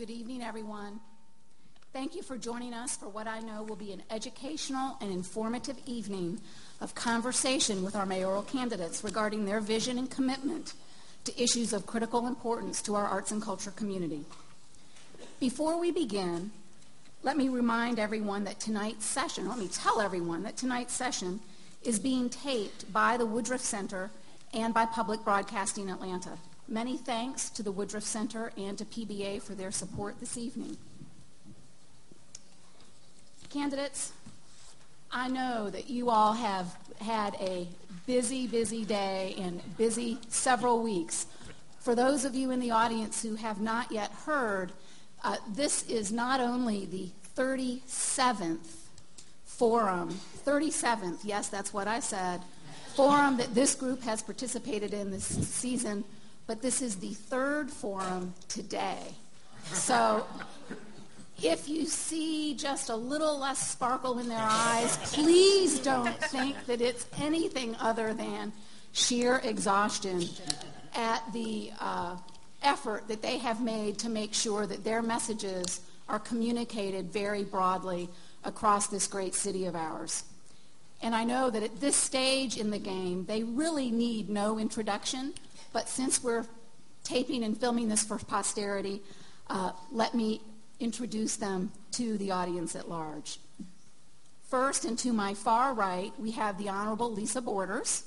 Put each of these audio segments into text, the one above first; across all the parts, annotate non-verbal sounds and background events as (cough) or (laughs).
Good evening, everyone. Thank you for joining us for what I know will be an educational and informative evening of conversation with our mayoral candidates regarding their vision and commitment to issues of critical importance to our arts and culture community. Before we begin, let me remind everyone that tonight's session, let me tell everyone that tonight's session is being taped by the Woodruff Center and by Public Broadcasting Atlanta. Many thanks to the Woodruff Center and to PBA for their support this evening. Candidates, I know that you all have had a busy, busy day and busy several weeks. For those of you in the audience who have not yet heard, uh, this is not only the 37th forum, 37th, yes, that's what I said, forum that this group has participated in this season, but this is the third forum today. So if you see just a little less sparkle in their eyes, please don't think that it's anything other than sheer exhaustion at the uh, effort that they have made to make sure that their messages are communicated very broadly across this great city of ours. And I know that at this stage in the game, they really need no introduction, but since we're taping and filming this for posterity, uh, let me introduce them to the audience at large. First, and to my far right, we have the Honorable Lisa Borders.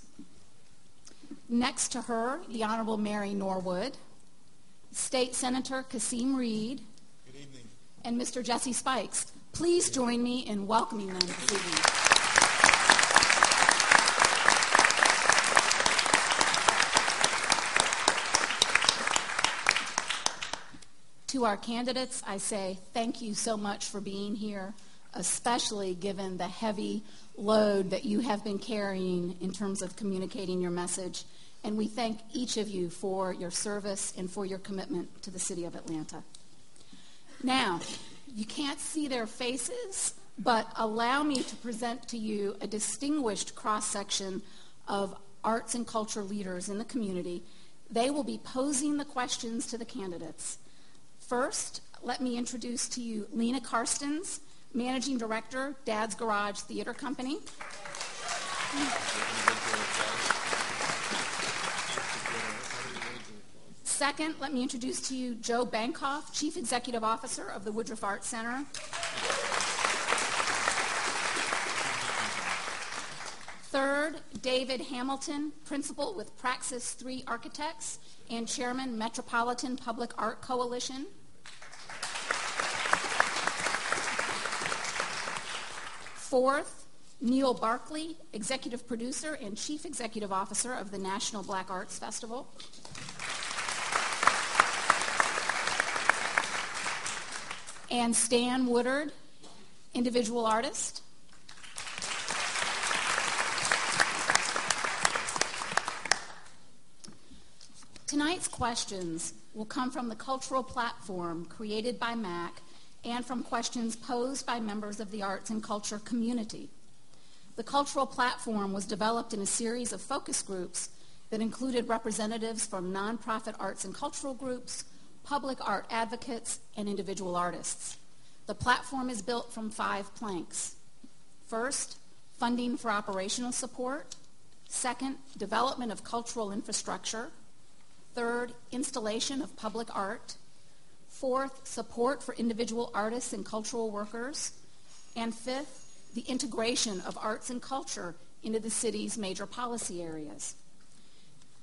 Next to her, the Honorable Mary Norwood, State Senator Kasim Reed, Good evening. and Mr. Jesse Spikes. Please join me in welcoming them this evening. To our candidates, I say thank you so much for being here, especially given the heavy load that you have been carrying in terms of communicating your message. And we thank each of you for your service and for your commitment to the city of Atlanta. Now, you can't see their faces, but allow me to present to you a distinguished cross section of arts and culture leaders in the community. They will be posing the questions to the candidates. First, let me introduce to you Lena Karstens, Managing Director, Dad's Garage Theater Company. Second, let me introduce to you Joe Bankoff, Chief Executive Officer of the Woodruff Arts Center. Third, David Hamilton, Principal with Praxis 3 Architects and Chairman, Metropolitan Public Art Coalition. Fourth, Neil Barclay, Executive Producer and Chief Executive Officer of the National Black Arts Festival. And Stan Woodard, individual artist. Tonight's questions will come from the cultural platform created by MAC and from questions posed by members of the arts and culture community. The cultural platform was developed in a series of focus groups that included representatives from nonprofit arts and cultural groups, public art advocates, and individual artists. The platform is built from five planks. First, funding for operational support. Second, development of cultural infrastructure. Third, installation of public art. Fourth, support for individual artists and cultural workers. And fifth, the integration of arts and culture into the city's major policy areas.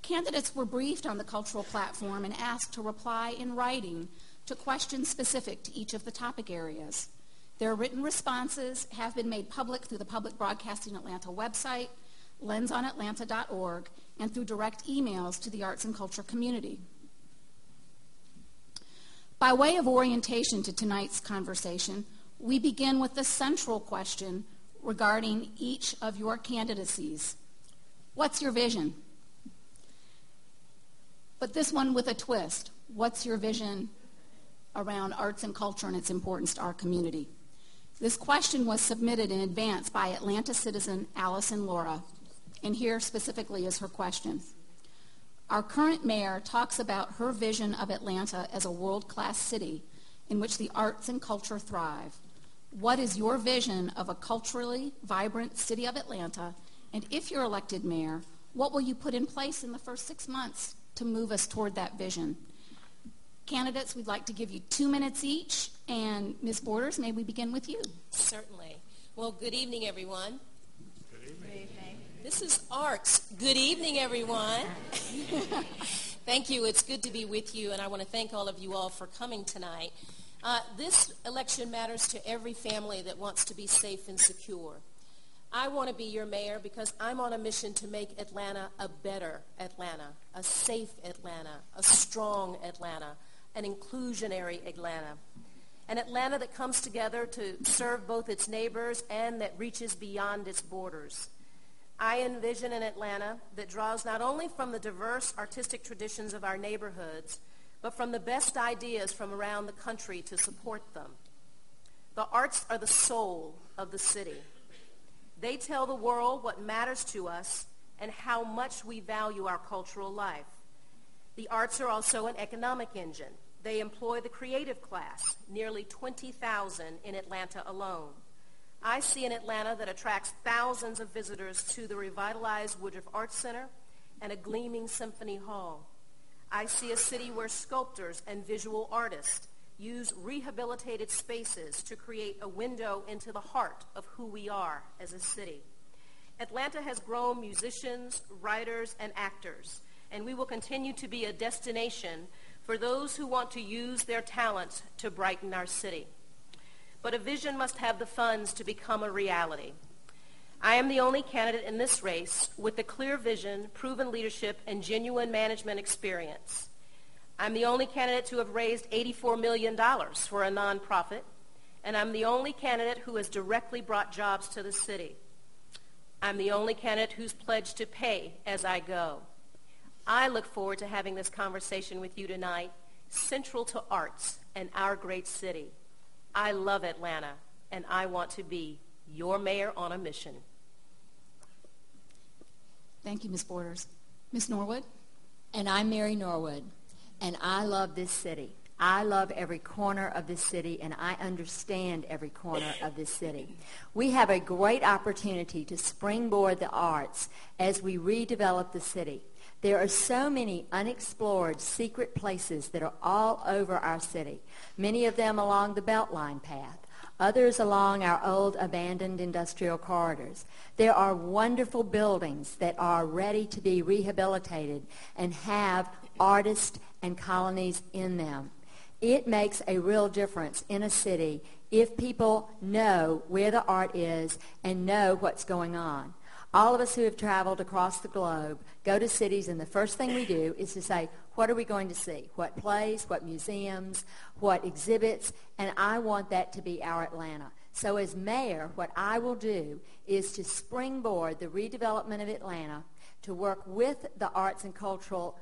Candidates were briefed on the cultural platform and asked to reply in writing to questions specific to each of the topic areas. Their written responses have been made public through the Public Broadcasting Atlanta website, lensonatlanta.org, and through direct emails to the arts and culture community. By way of orientation to tonight's conversation, we begin with the central question regarding each of your candidacies. What's your vision? But this one with a twist. What's your vision around arts and culture and its importance to our community? This question was submitted in advance by Atlanta citizen Allison Laura, and here specifically is her question. Our current mayor talks about her vision of Atlanta as a world-class city in which the arts and culture thrive. What is your vision of a culturally vibrant city of Atlanta? And if you're elected mayor, what will you put in place in the first six months to move us toward that vision? Candidates, we'd like to give you two minutes each. And Ms. Borders, may we begin with you? Certainly. Well, good evening, everyone. Good evening. Good evening. This is Arts. Good evening, everyone. (laughs) thank you. It's good to be with you, and I want to thank all of you all for coming tonight. Uh, this election matters to every family that wants to be safe and secure. I want to be your mayor because I'm on a mission to make Atlanta a better Atlanta, a safe Atlanta, a strong Atlanta, an inclusionary Atlanta. An Atlanta that comes together to serve both its neighbors and that reaches beyond its borders. I envision an Atlanta that draws not only from the diverse artistic traditions of our neighborhoods, but from the best ideas from around the country to support them. The arts are the soul of the city. They tell the world what matters to us and how much we value our cultural life. The arts are also an economic engine. They employ the creative class, nearly 20,000 in Atlanta alone. I see an Atlanta that attracts thousands of visitors to the revitalized Woodruff Arts Center and a gleaming symphony hall. I see a city where sculptors and visual artists use rehabilitated spaces to create a window into the heart of who we are as a city. Atlanta has grown musicians, writers, and actors, and we will continue to be a destination for those who want to use their talents to brighten our city. But a vision must have the funds to become a reality. I am the only candidate in this race with a clear vision, proven leadership, and genuine management experience. I'm the only candidate to have raised $84 million for a nonprofit, and I'm the only candidate who has directly brought jobs to the city. I'm the only candidate who's pledged to pay as I go. I look forward to having this conversation with you tonight, central to arts and our great city. I love Atlanta, and I want to be your mayor on a mission. Thank you, Ms. Borders. Ms. Norwood? And I'm Mary Norwood and I love this city. I love every corner of this city, and I understand every corner of this city. We have a great opportunity to springboard the arts as we redevelop the city. There are so many unexplored secret places that are all over our city, many of them along the Beltline path others along our old abandoned industrial corridors. There are wonderful buildings that are ready to be rehabilitated and have artists and colonies in them. It makes a real difference in a city if people know where the art is and know what's going on. All of us who have traveled across the globe go to cities and the first thing we do is to say, what are we going to see? What plays, what museums, what exhibits, and I want that to be our Atlanta. So as mayor, what I will do is to springboard the redevelopment of Atlanta to work with the arts and cultural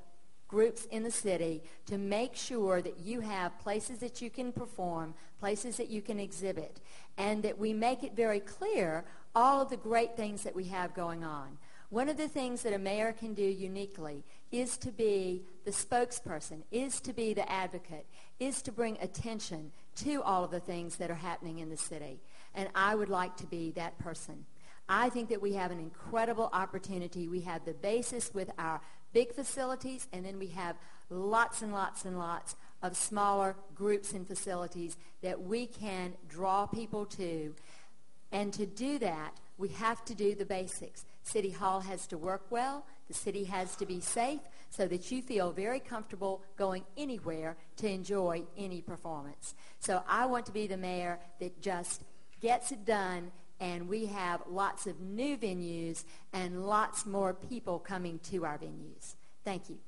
groups in the city to make sure that you have places that you can perform, places that you can exhibit, and that we make it very clear all of the great things that we have going on. One of the things that a mayor can do uniquely is to be the spokesperson, is to be the advocate, is to bring attention to all of the things that are happening in the city. And I would like to be that person. I think that we have an incredible opportunity. We have the basis with our big facilities, and then we have lots and lots and lots of smaller groups and facilities that we can draw people to. And to do that, we have to do the basics. City Hall has to work well. The city has to be safe so that you feel very comfortable going anywhere to enjoy any performance. So I want to be the mayor that just gets it done and we have lots of new venues and lots more people coming to our venues. Thank you.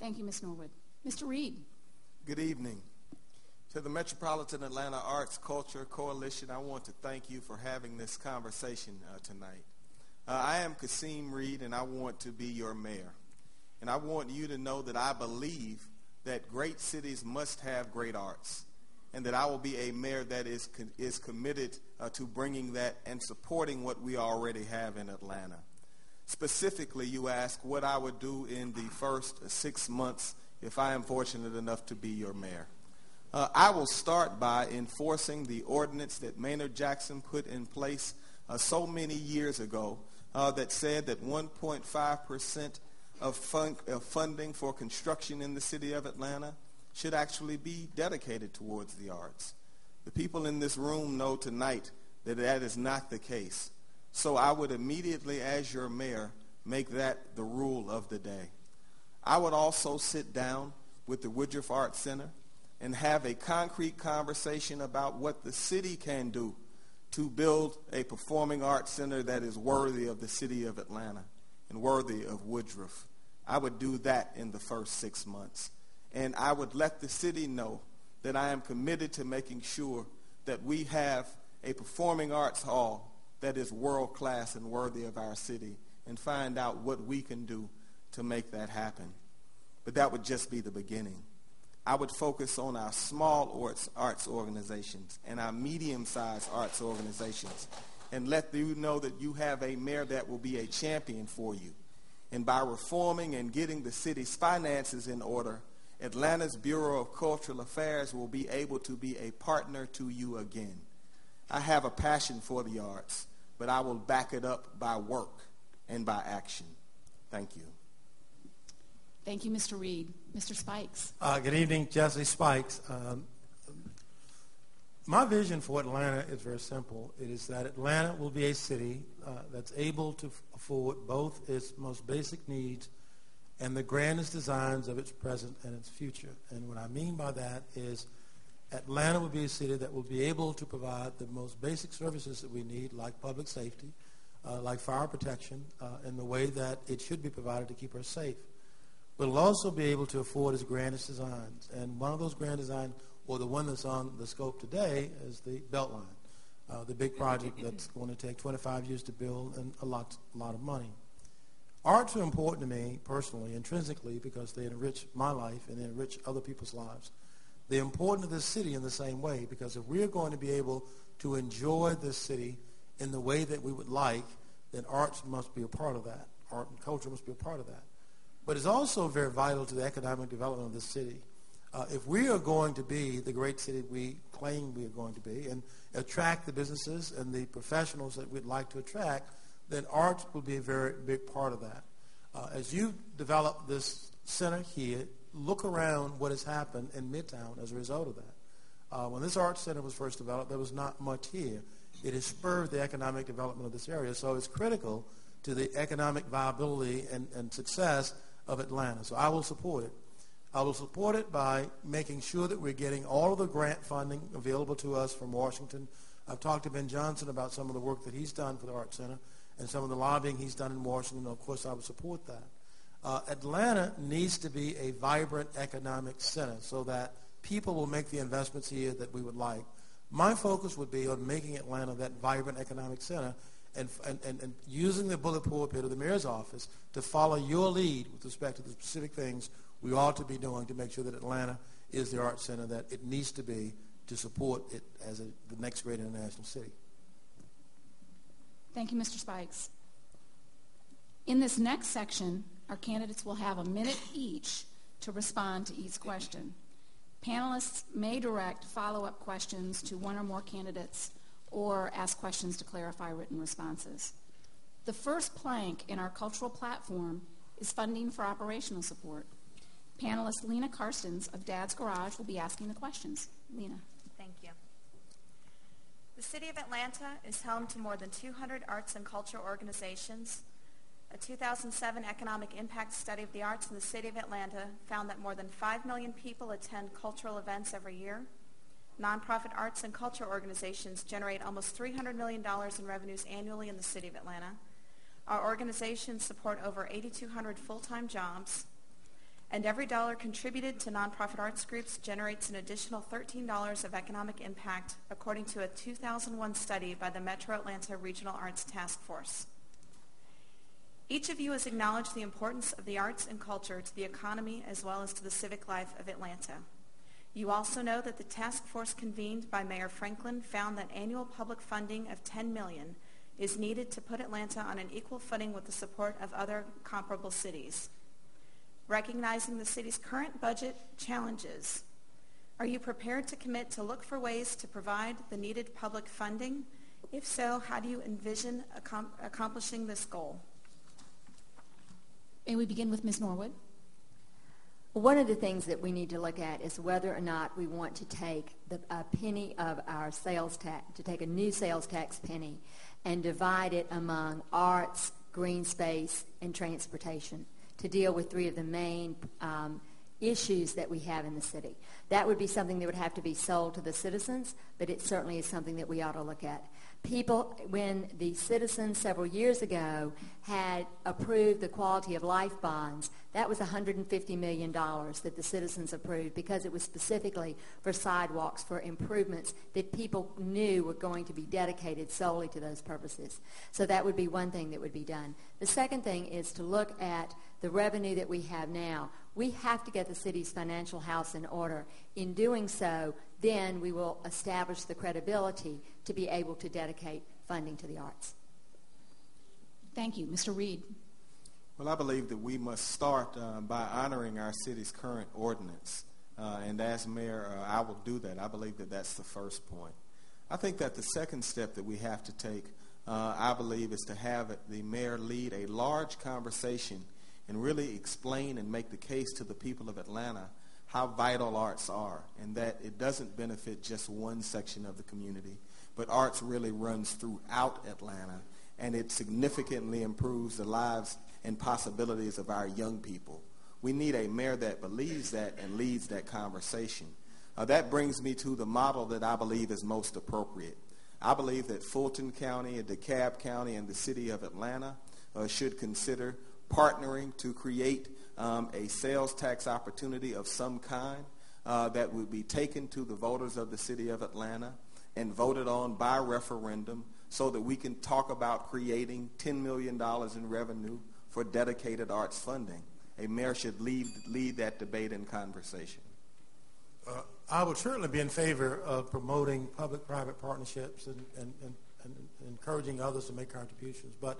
Thank you, Ms. Norwood. Mr. Reed. Good evening. To the Metropolitan Atlanta Arts Culture Coalition, I want to thank you for having this conversation uh, tonight. Uh, I am Kasim Reed, and I want to be your mayor. And I want you to know that I believe that great cities must have great arts and that I will be a mayor that is, is committed uh, to bringing that and supporting what we already have in Atlanta. Specifically, you ask what I would do in the first six months if I am fortunate enough to be your mayor. Uh, I will start by enforcing the ordinance that Maynard Jackson put in place uh, so many years ago uh, that said that 1.5% of, fun- of funding for construction in the city of Atlanta should actually be dedicated towards the arts. The people in this room know tonight that that is not the case. So I would immediately, as your mayor, make that the rule of the day. I would also sit down with the Woodruff Arts Center and have a concrete conversation about what the city can do to build a performing arts center that is worthy of the city of Atlanta and worthy of Woodruff. I would do that in the first six months. And I would let the city know that I am committed to making sure that we have a performing arts hall that is world class and worthy of our city and find out what we can do to make that happen. But that would just be the beginning. I would focus on our small arts, arts organizations and our medium-sized arts organizations and let you know that you have a mayor that will be a champion for you. And by reforming and getting the city's finances in order, Atlanta's Bureau of Cultural Affairs will be able to be a partner to you again. I have a passion for the arts, but I will back it up by work and by action. Thank you. Thank you, Mr. Reed. Mr. Spikes. Uh, good evening, Jesse Spikes. Um, my vision for Atlanta is very simple. It is that Atlanta will be a city uh, that's able to afford both its most basic needs and the grandest designs of its present and its future. And what I mean by that is Atlanta will be a city that will be able to provide the most basic services that we need, like public safety, uh, like fire protection, uh, in the way that it should be provided to keep us safe. But it'll also be able to afford its grandest designs. And one of those grand designs, or the one that's on the scope today, is the Beltline, uh, the big project that's going to take 25 years to build and a lot, a lot of money. Arts are important to me personally, intrinsically, because they enrich my life and they enrich other people's lives. They're important to this city in the same way because if we're going to be able to enjoy this city in the way that we would like, then arts must be a part of that. Art and culture must be a part of that. But it's also very vital to the economic development of the city. Uh, if we are going to be the great city we claim we are going to be and attract the businesses and the professionals that we'd like to attract, then arts will be a very big part of that. Uh, as you develop this center here, look around what has happened in Midtown as a result of that. Uh, when this art center was first developed, there was not much here. It has spurred the economic development of this area, so it's critical to the economic viability and, and success of Atlanta. So I will support it. I will support it by making sure that we're getting all of the grant funding available to us from Washington. I've talked to Ben Johnson about some of the work that he's done for the Art Center and some of the lobbying he's done in Washington. Of course, I would support that. Uh, Atlanta needs to be a vibrant economic center so that people will make the investments here that we would like. My focus would be on making Atlanta that vibrant economic center and, and, and, and using the bullet pulpit of the mayor's office to follow your lead with respect to the specific things we ought to be doing to make sure that Atlanta is the art center that it needs to be to support it as a, the next great international city. Thank you, Mr. Spikes. In this next section, our candidates will have a minute each to respond to each question. Panelists may direct follow-up questions to one or more candidates or ask questions to clarify written responses. The first plank in our cultural platform is funding for operational support. Panelist Lena Karstens of Dad's Garage will be asking the questions. Lena. The City of Atlanta is home to more than 200 arts and culture organizations. A 2007 economic impact study of the arts in the City of Atlanta found that more than 5 million people attend cultural events every year. Nonprofit arts and culture organizations generate almost $300 million in revenues annually in the City of Atlanta. Our organizations support over 8,200 full-time jobs, and every dollar contributed to nonprofit arts groups generates an additional $13 of economic impact, according to a 2001 study by the Metro Atlanta Regional Arts Task Force. Each of you has acknowledged the importance of the arts and culture to the economy as well as to the civic life of Atlanta. You also know that the task force convened by Mayor Franklin found that annual public funding of $10 million is needed to put Atlanta on an equal footing with the support of other comparable cities recognizing the city's current budget challenges, Are you prepared to commit to look for ways to provide the needed public funding? If so, how do you envision accom- accomplishing this goal? May we begin with Ms. Norwood? One of the things that we need to look at is whether or not we want to take the, a penny of our sales tax, to take a new sales tax penny and divide it among arts, green space, and transportation to deal with three of the main um, issues that we have in the city. That would be something that would have to be sold to the citizens, but it certainly is something that we ought to look at. People, when the citizens several years ago had approved the quality of life bonds, that was $150 million that the citizens approved because it was specifically for sidewalks, for improvements that people knew were going to be dedicated solely to those purposes. So that would be one thing that would be done. The second thing is to look at the revenue that we have now. We have to get the city's financial house in order. In doing so, then we will establish the credibility to be able to dedicate funding to the arts. Thank you. Mr. Reed. Well, I believe that we must start uh, by honoring our city's current ordinance. Uh, and as mayor, uh, I will do that. I believe that that's the first point. I think that the second step that we have to take, uh, I believe, is to have the mayor lead a large conversation and really explain and make the case to the people of Atlanta how vital arts are and that it doesn't benefit just one section of the community, but arts really runs throughout Atlanta and it significantly improves the lives and possibilities of our young people. We need a mayor that believes that and leads that conversation. Uh, that brings me to the model that I believe is most appropriate. I believe that Fulton County and DeKalb County and the city of Atlanta uh, should consider partnering to create um, a sales tax opportunity of some kind uh, that would be taken to the voters of the city of Atlanta and voted on by referendum so that we can talk about creating $10 million in revenue for dedicated arts funding. A mayor should lead, lead that debate and conversation. Uh, I would certainly be in favor of promoting public-private partnerships and, and, and, and, encouraging others to make contributions. But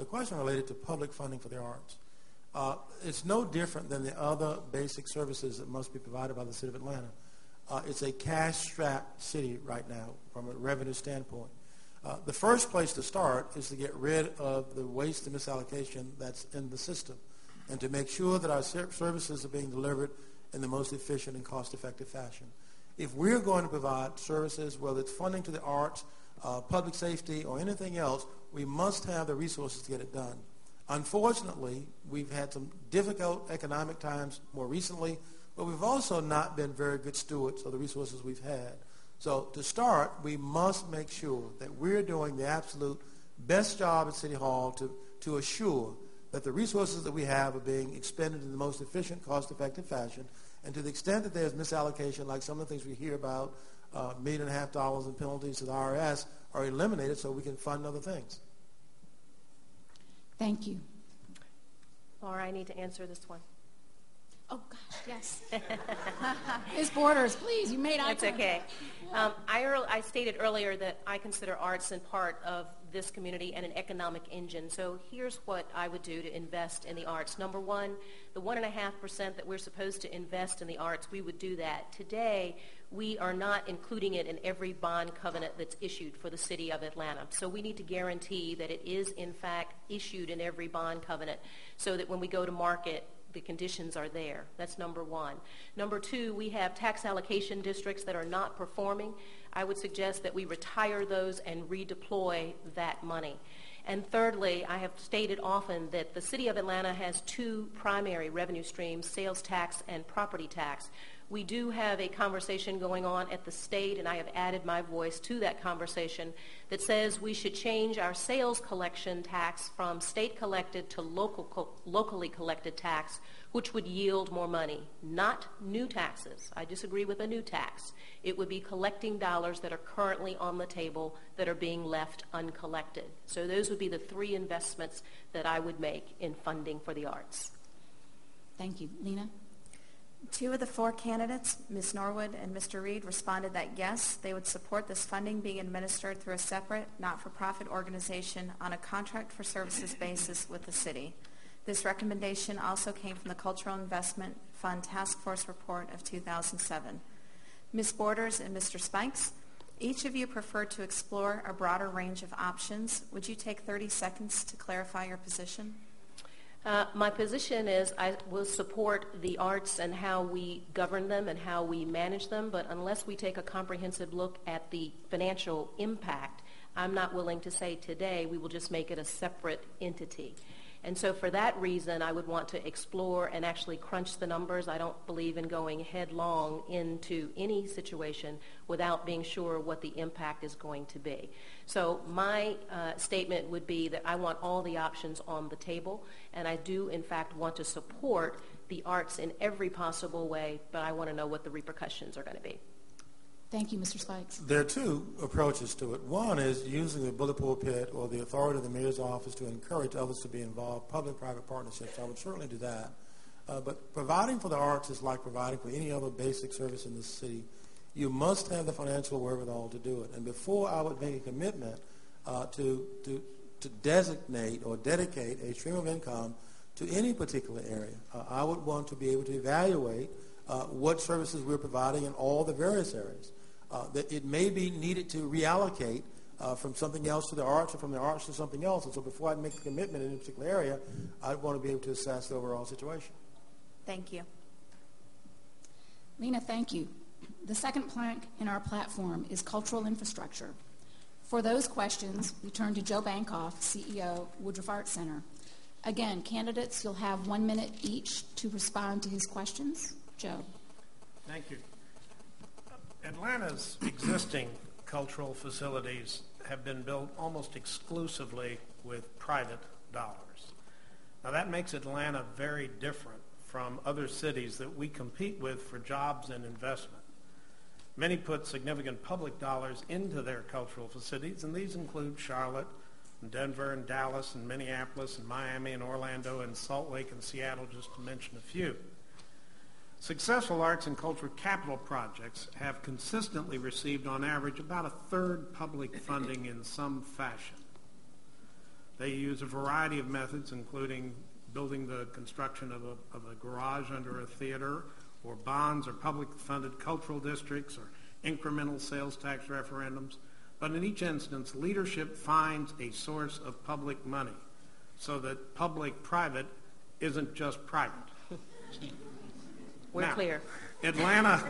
the question related to public funding for the arts, uh, it's no different than the other basic services that must be provided by the city of Atlanta. Uh, it's a cash-strapped city right now from a revenue standpoint. Uh, the first place to start is to get rid of the waste and misallocation that's in the system and to make sure that our services are being delivered in the most efficient and cost-effective fashion. If we're going to provide services, whether it's funding to the arts, uh, public safety, or anything else, we must have the resources to get it done. Unfortunately, we've had some difficult economic times more recently, but we've also not been very good stewards of the resources we've had. So to start, we must make sure that we're doing the absolute best job at City Hall to, to assure that the resources that we have are being expended in the most efficient, cost-effective fashion. And to the extent that there's misallocation, like some of the things we hear about, uh, million and a half dollars in penalties to the IRS are eliminated so we can fund other things. Thank you. Laura, I need to answer this one. Oh, gosh, yes. (laughs) Ms. Borders, please, you made eye That's okay. Um, I, I stated earlier that I consider arts in part of this community and an economic engine. So here's what I would do to invest in the arts. Number one, the 1.5% that we're supposed to invest in the arts, we would do that. Today, we are not including it in every bond covenant that's issued for the city of Atlanta. So we need to guarantee that it is, in fact, issued in every bond covenant so that when we go to market, the conditions are there. That's number one. Number two, we have tax allocation districts that are not performing. I would suggest that we retire those and redeploy that money. And thirdly, I have stated often that the city of Atlanta has two primary revenue streams, sales tax and property tax. We do have a conversation going on at the state, and I have added my voice to that conversation that says we should change our sales collection tax from state collected to local co- locally collected tax, which would yield more money. Not new taxes. I disagree with a new tax. It would be collecting dollars that are currently on the table that are being left uncollected. So those would be the three investments that I would make in funding for the arts. Thank you. Lena? Two of the four candidates, Ms. Norwood and Mr. Reed, responded that yes, they would support this funding being administered through a separate, not-for-profit organization on a contract for services basis with the city. This recommendation also came from the Cultural Investment Fund Task Force report of 2007. Ms. Borders and Mr. Spikes, each of you preferred to explore a broader range of options. Would you take 30 seconds to clarify your position? Uh, my position is I will support the arts and how we govern them and how we manage them, but unless we take a comprehensive look at the financial impact, I'm not willing to say today we will just make it a separate entity. And so for that reason, I would want to explore and actually crunch the numbers. I don't believe in going headlong into any situation without being sure what the impact is going to be. So my uh, statement would be that I want all the options on the table, and I do, in fact, want to support the arts in every possible way, but I want to know what the repercussions are going to be. Thank you, Mr. Spikes. There are two approaches to it. One is using the bullet pulpit or the authority of the mayor's office to encourage others to be involved, public-private partnerships. I would certainly do that. Uh, but providing for the arts is like providing for any other basic service in the city. You must have the financial wherewithal to do it. And before I would make a commitment uh, to, to, to designate or dedicate a stream of income to any particular area, uh, I would want to be able to evaluate uh, what services we're providing in all the various areas uh, that it may be needed to reallocate uh, from something else to the arts or from the arts to something else. And so before I make a commitment in a particular area, I want to be able to assess the overall situation. Thank you. Lena, thank you. The second plank in our platform is cultural infrastructure. For those questions, we turn to Joe Bankoff, CEO, Woodruff Arts Center. Again, candidates, you'll have one minute each to respond to his questions. Joe. Thank you. Atlanta's existing cultural facilities have been built almost exclusively with private dollars. Now that makes Atlanta very different from other cities that we compete with for jobs and investment. Many put significant public dollars into their cultural facilities, and these include Charlotte, and Denver, and Dallas, and Minneapolis, and Miami, and Orlando, and Salt Lake, and Seattle, just to mention a few. Successful arts and culture capital projects have consistently received on average about a third public funding in some fashion. They use a variety of methods, including building the construction of a, of a garage under a theater, or bonds, or public funded cultural districts, or incremental sales tax referendums. But in each instance, leadership finds a source of public money so that public private isn't just private. (laughs) We're now, clear. Atlanta,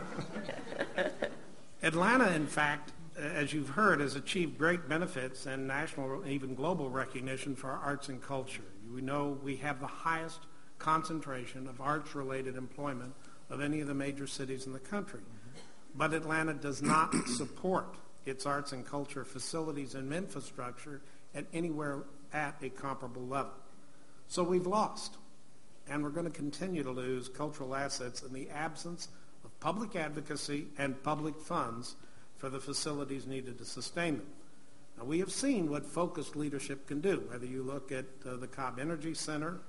(laughs) Atlanta, in fact, as you've heard, has achieved great benefits and national, even global recognition for our arts and culture. We know we have the highest concentration of arts-related employment of any of the major cities in the country. But Atlanta does not (coughs) support its arts and culture facilities and infrastructure at anywhere at a comparable level. So we've lost and we're going to continue to lose cultural assets in the absence of public advocacy and public funds for the facilities needed to sustain them. Now, we have seen what focused leadership can do, whether you look at uh, the Cobb Energy Center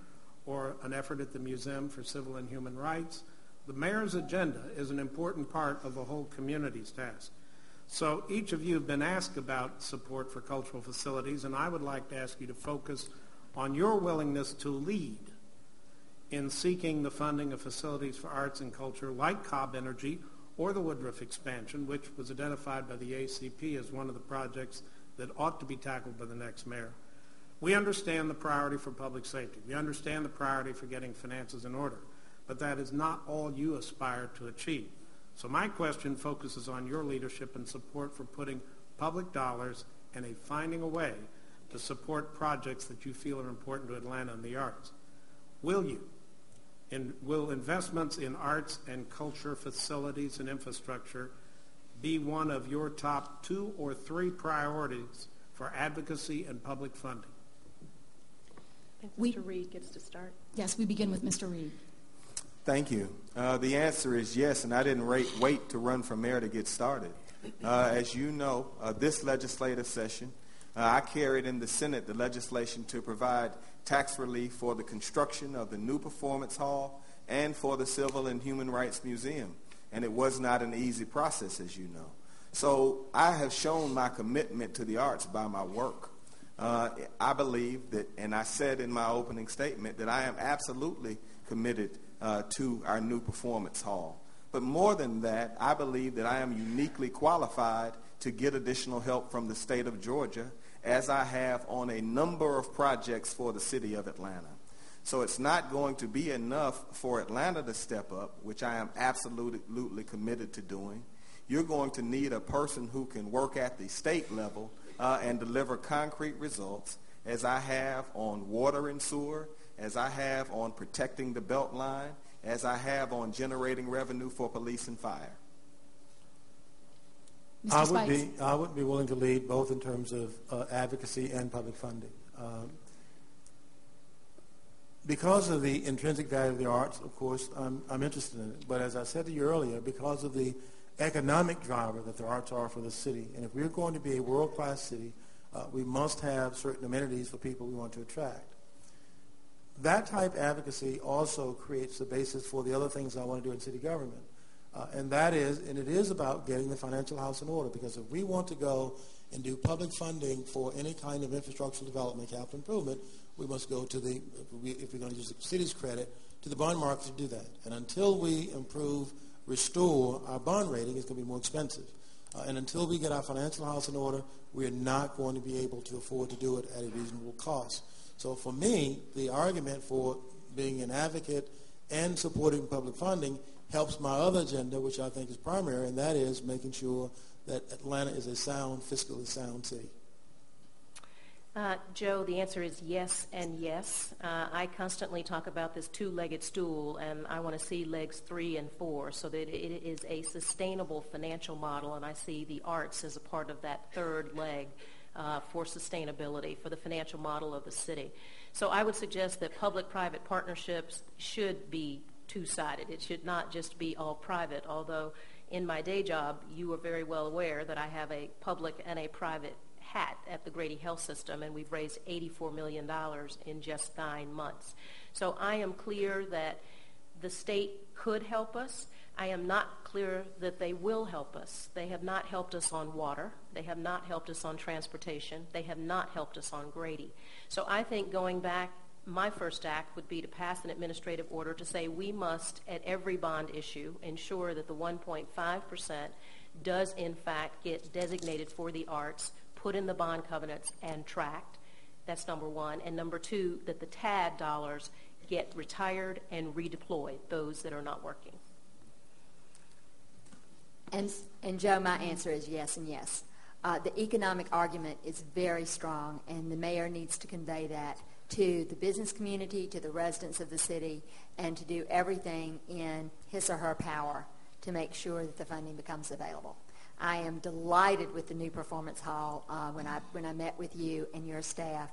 or an effort at the Museum for Civil and Human Rights. The mayor's agenda is an important part of the whole community's task. So each of you have been asked about support for cultural facilities, and I would like to ask you to focus on your willingness to lead in seeking the funding of facilities for arts and culture like Cobb Energy or the Woodruff expansion, which was identified by the ACP as one of the projects that ought to be tackled by the next mayor. We understand the priority for public safety. We understand the priority for getting finances in order. But that is not all you aspire to achieve. So my question focuses on your leadership and support for putting public dollars and a finding a way to support projects that you feel are important to Atlanta and the arts. Will you in, will investments in arts and culture facilities and infrastructure be one of your top two or three priorities for advocacy and public funding? I think Mr. Reed gets to start. Yes, we begin with Mr. Reed. Thank you. Uh, the answer is yes, and I didn't rate, wait to run for mayor to get started. Uh, as you know, uh, this legislative session, uh, I carried in the Senate the legislation to provide tax relief for the construction of the new performance hall and for the Civil and Human Rights Museum. And it was not an easy process, as you know. So I have shown my commitment to the arts by my work. Uh, I believe that, and I said in my opening statement, that I am absolutely committed uh, to our new performance hall. But more than that, I believe that I am uniquely qualified to get additional help from the state of Georgia as I have on a number of projects for the city of Atlanta. So it's not going to be enough for Atlanta to step up, which I am absolutely committed to doing. You're going to need a person who can work at the state level uh, and deliver concrete results, as I have on water and sewer, as I have on protecting the belt line, as I have on generating revenue for police and fire. Mr. I would Spikes? be I would be willing to lead both in terms of uh, advocacy and public funding. Um, because of the intrinsic value of the arts, of course, I'm, I'm interested in it. But as I said to you earlier, because of the economic driver that the arts are for the city, and if we're going to be a world-class city, uh, we must have certain amenities for people we want to attract. That type advocacy also creates the basis for the other things I want to do in city government. Uh, and that is, and it is about getting the financial house in order. Because if we want to go and do public funding for any kind of infrastructural development, capital improvement, we must go to the, if, we, if we're going to use the city's credit, to the bond market to do that. And until we improve, restore our bond rating, it's going to be more expensive. Uh, and until we get our financial house in order, we're not going to be able to afford to do it at a reasonable cost. So for me, the argument for being an advocate and supporting public funding helps my other agenda, which I think is primary, and that is making sure that Atlanta is a sound, fiscally sound city. Uh, Joe, the answer is yes and yes. Uh, I constantly talk about this two-legged stool, and I want to see legs three and four so that it is a sustainable financial model, and I see the arts as a part of that third leg uh, for sustainability, for the financial model of the city. So I would suggest that public-private partnerships should be two-sided. It should not just be all private, although in my day job, you are very well aware that I have a public and a private hat at the Grady Health System, and we've raised $84 million in just nine months. So I am clear that the state could help us. I am not clear that they will help us. They have not helped us on water. They have not helped us on transportation. They have not helped us on Grady. So I think going back, my first act would be to pass an administrative order to say we must, at every bond issue, ensure that the 1.5% does in fact get designated for the arts put in the bond covenants and tracked. That's number one. And number two, that the TAD dollars get retired and redeployed, those that are not working. And, and Joe, my answer is yes and yes. Uh, the economic argument is very strong, and the mayor needs to convey that to the business community, to the residents of the city, and to do everything in his or her power to make sure that the funding becomes available. I am delighted with the new performance hall uh, when I when I met with you and your staff,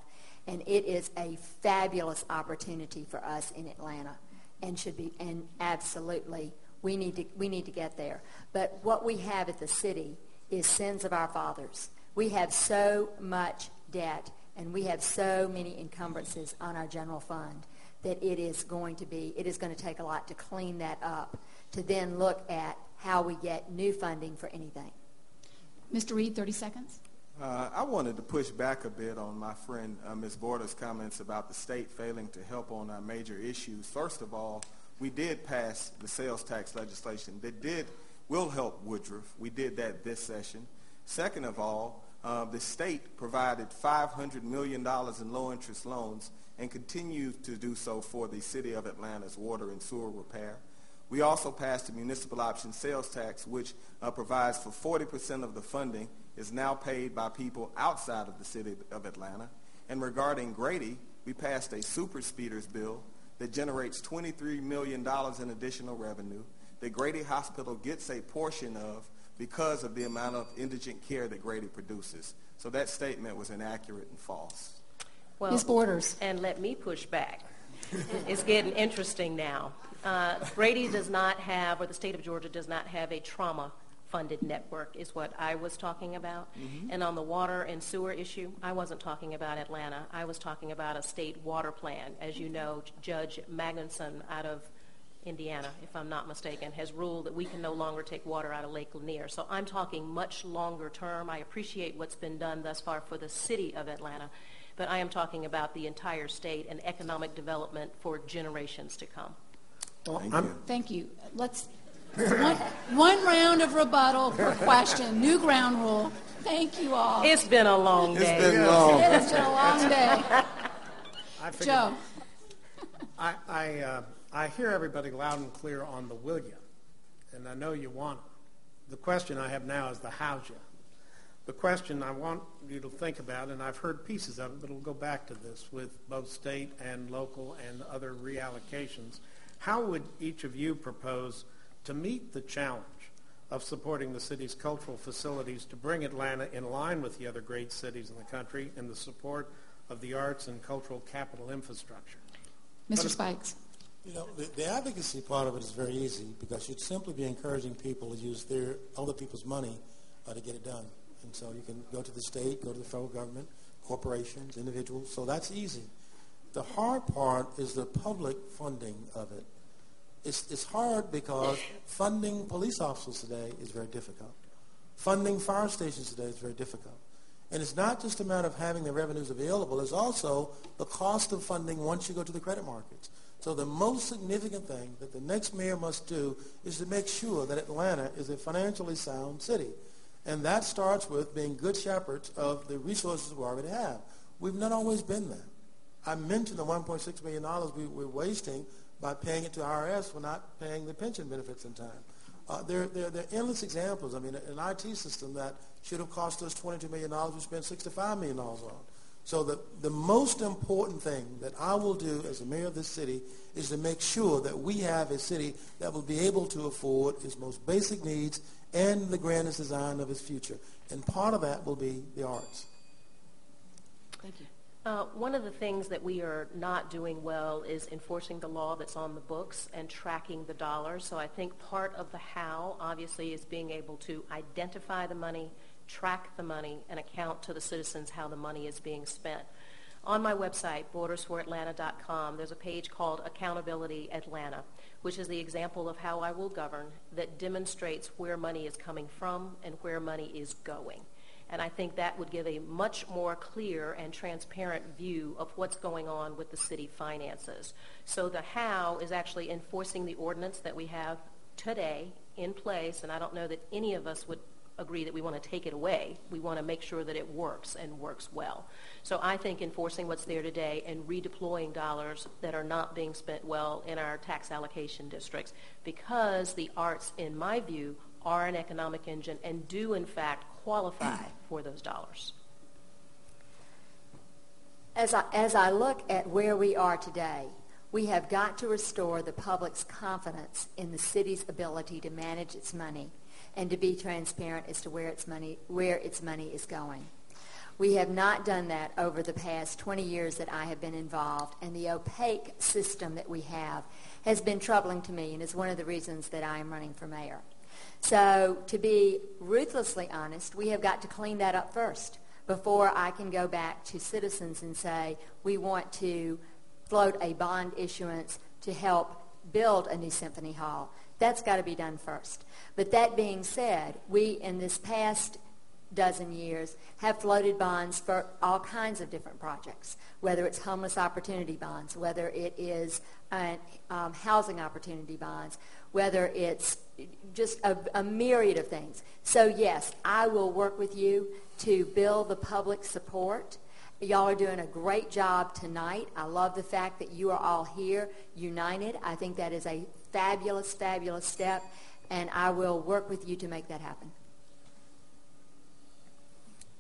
and it is a fabulous opportunity for us in Atlanta, and should be and absolutely we need to we need to get there. But what we have at the city is sins of our fathers. We have so much debt and we have so many encumbrances on our general fund that it is going to be it is going to take a lot to clean that up to then look at how we get new funding for anything. Mr. Reed, 30 seconds. Uh, I wanted to push back a bit on my friend uh, Ms. Border's comments about the state failing to help on our major issues. First of all, we did pass the sales tax legislation that did will help Woodruff. We did that this session. Second of all, uh, the state provided $500 million in low-interest loans and continues to do so for the city of Atlanta's water and sewer repair. We also passed a municipal option sales tax, which uh, provides for 40% of the funding is now paid by people outside of the city of Atlanta. And regarding Grady, we passed a super speeders bill that generates $23 million in additional revenue that Grady Hospital gets a portion of because of the amount of indigent care that Grady produces. So that statement was inaccurate and false. Well, Ms. Borders. And let me push back. (laughs) it's getting interesting now. Uh, Grady does not have, or the state of Georgia does not have a trauma funded network is what I was talking about. Mm-hmm. And on the water and sewer issue, I wasn't talking about Atlanta. I was talking about a state water plan. As you know, Judge Magnuson out of Indiana, if I'm not mistaken, has ruled that we can no longer take water out of Lake Lanier. So I'm talking much longer term. I appreciate what's been done thus far for the city of Atlanta, but I am talking about the entire state and economic development for generations to come. Thank you. Thank you. Let's. one, one round of rebuttal per question. New ground rule. Thank you all. It's been a long It's day. been long. It has been a long day. (laughs) I figured- Joe. I, I, uh, I hear everybody loud and clear on the will you, and I know you want it. The question I have now is the how's you. The question I want you to think about, and I've heard pieces of it, but we'll go back to this with both state and local and other reallocations. How would each of you propose to meet the challenge of supporting the city's cultural facilities to bring Atlanta in line with the other great cities in the country in the support of the arts and cultural capital infrastructure? Mr. Spikes. You know, the, the advocacy part of it is very easy because you'd simply be encouraging people to use their other people's money uh, to get it done. And so you can go to the state, go to the federal government, corporations, individuals. So that's easy. The hard part is the public funding of it. It's, it's hard because funding police officers today is very difficult. Funding fire stations today is very difficult. And it's not just a matter of having the revenues available, it's also the cost of funding once you go to the credit markets. So the most significant thing that the next mayor must do is to make sure that Atlanta is a financially sound city. And that starts with being good shepherds of the resources we already have. We've not always been that. I mentioned the $1.6 million we, we're wasting by paying it to IRS for not paying the pension benefits in time. Uh, there, there, there are endless examples. I mean, an IT system that should have cost us $22 million, we spent $65 million on. So the, the most important thing that I will do as the mayor of this city is to make sure that we have a city that will be able to afford its most basic needs and the grandest design of its future. And part of that will be the arts. Thank you. Uh, one of the things that we are not doing well is enforcing the law that's on the books and tracking the dollars. So I think part of the how, obviously, is being able to identify the money, track the money, and account to the citizens how the money is being spent. On my website, bordersforatlanta.com, there's a page called Accountability Atlanta, which is the example of how I will govern that demonstrates where money is coming from and where money is going. And I think that would give a much more clear and transparent view of what's going on with the city finances. So the how is actually enforcing the ordinance that we have today in place, and I don't know that any of us would agree that we want to take it away. We want to make sure that it works and works well. So I think enforcing what's there today and redeploying dollars that are not being spent well in our tax allocation districts because the arts, in my view, are an economic engine and do, in fact, qualify (clears throat) for those dollars. As I, as I look at where we are today, we have got to restore the public's confidence in the city's ability to manage its money and to be transparent as to where its money, where its money is going. We have not done that over the past 20 years that I have been involved, and the opaque system that we have has been troubling to me and is one of the reasons that I am running for mayor. So to be ruthlessly honest, we have got to clean that up first before I can go back to citizens and say we want to float a bond issuance to help build a new symphony hall. That's got to be done first. But that being said, we in this past dozen years have floated bonds for all kinds of different projects, whether it's homeless opportunity bonds, whether it is uh, um, housing opportunity bonds, whether it's just a, a myriad of things. So yes, I will work with you to build the public support. Y'all are doing a great job tonight. I love the fact that you are all here united. I think that is a fabulous, fabulous step, and I will work with you to make that happen.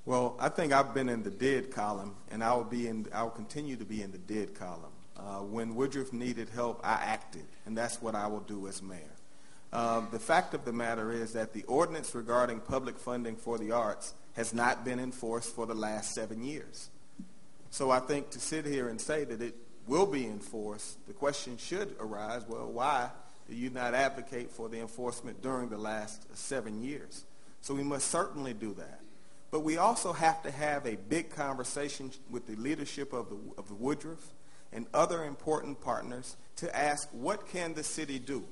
Well, I think I've been in the dead column, and I will be in. I will continue to be in the dead column. Uh, when Woodruff needed help, I acted, and that's what I will do as mayor. Uh, the fact of the matter is that the ordinance regarding public funding for the arts has not been enforced for the last seven years. So I think to sit here and say that it will be enforced, the question should arise, well, why do you not advocate for the enforcement during the last seven years? So we must certainly do that. But we also have to have a big conversation with the leadership of the, of the Woodruff and other important partners to ask what can the city do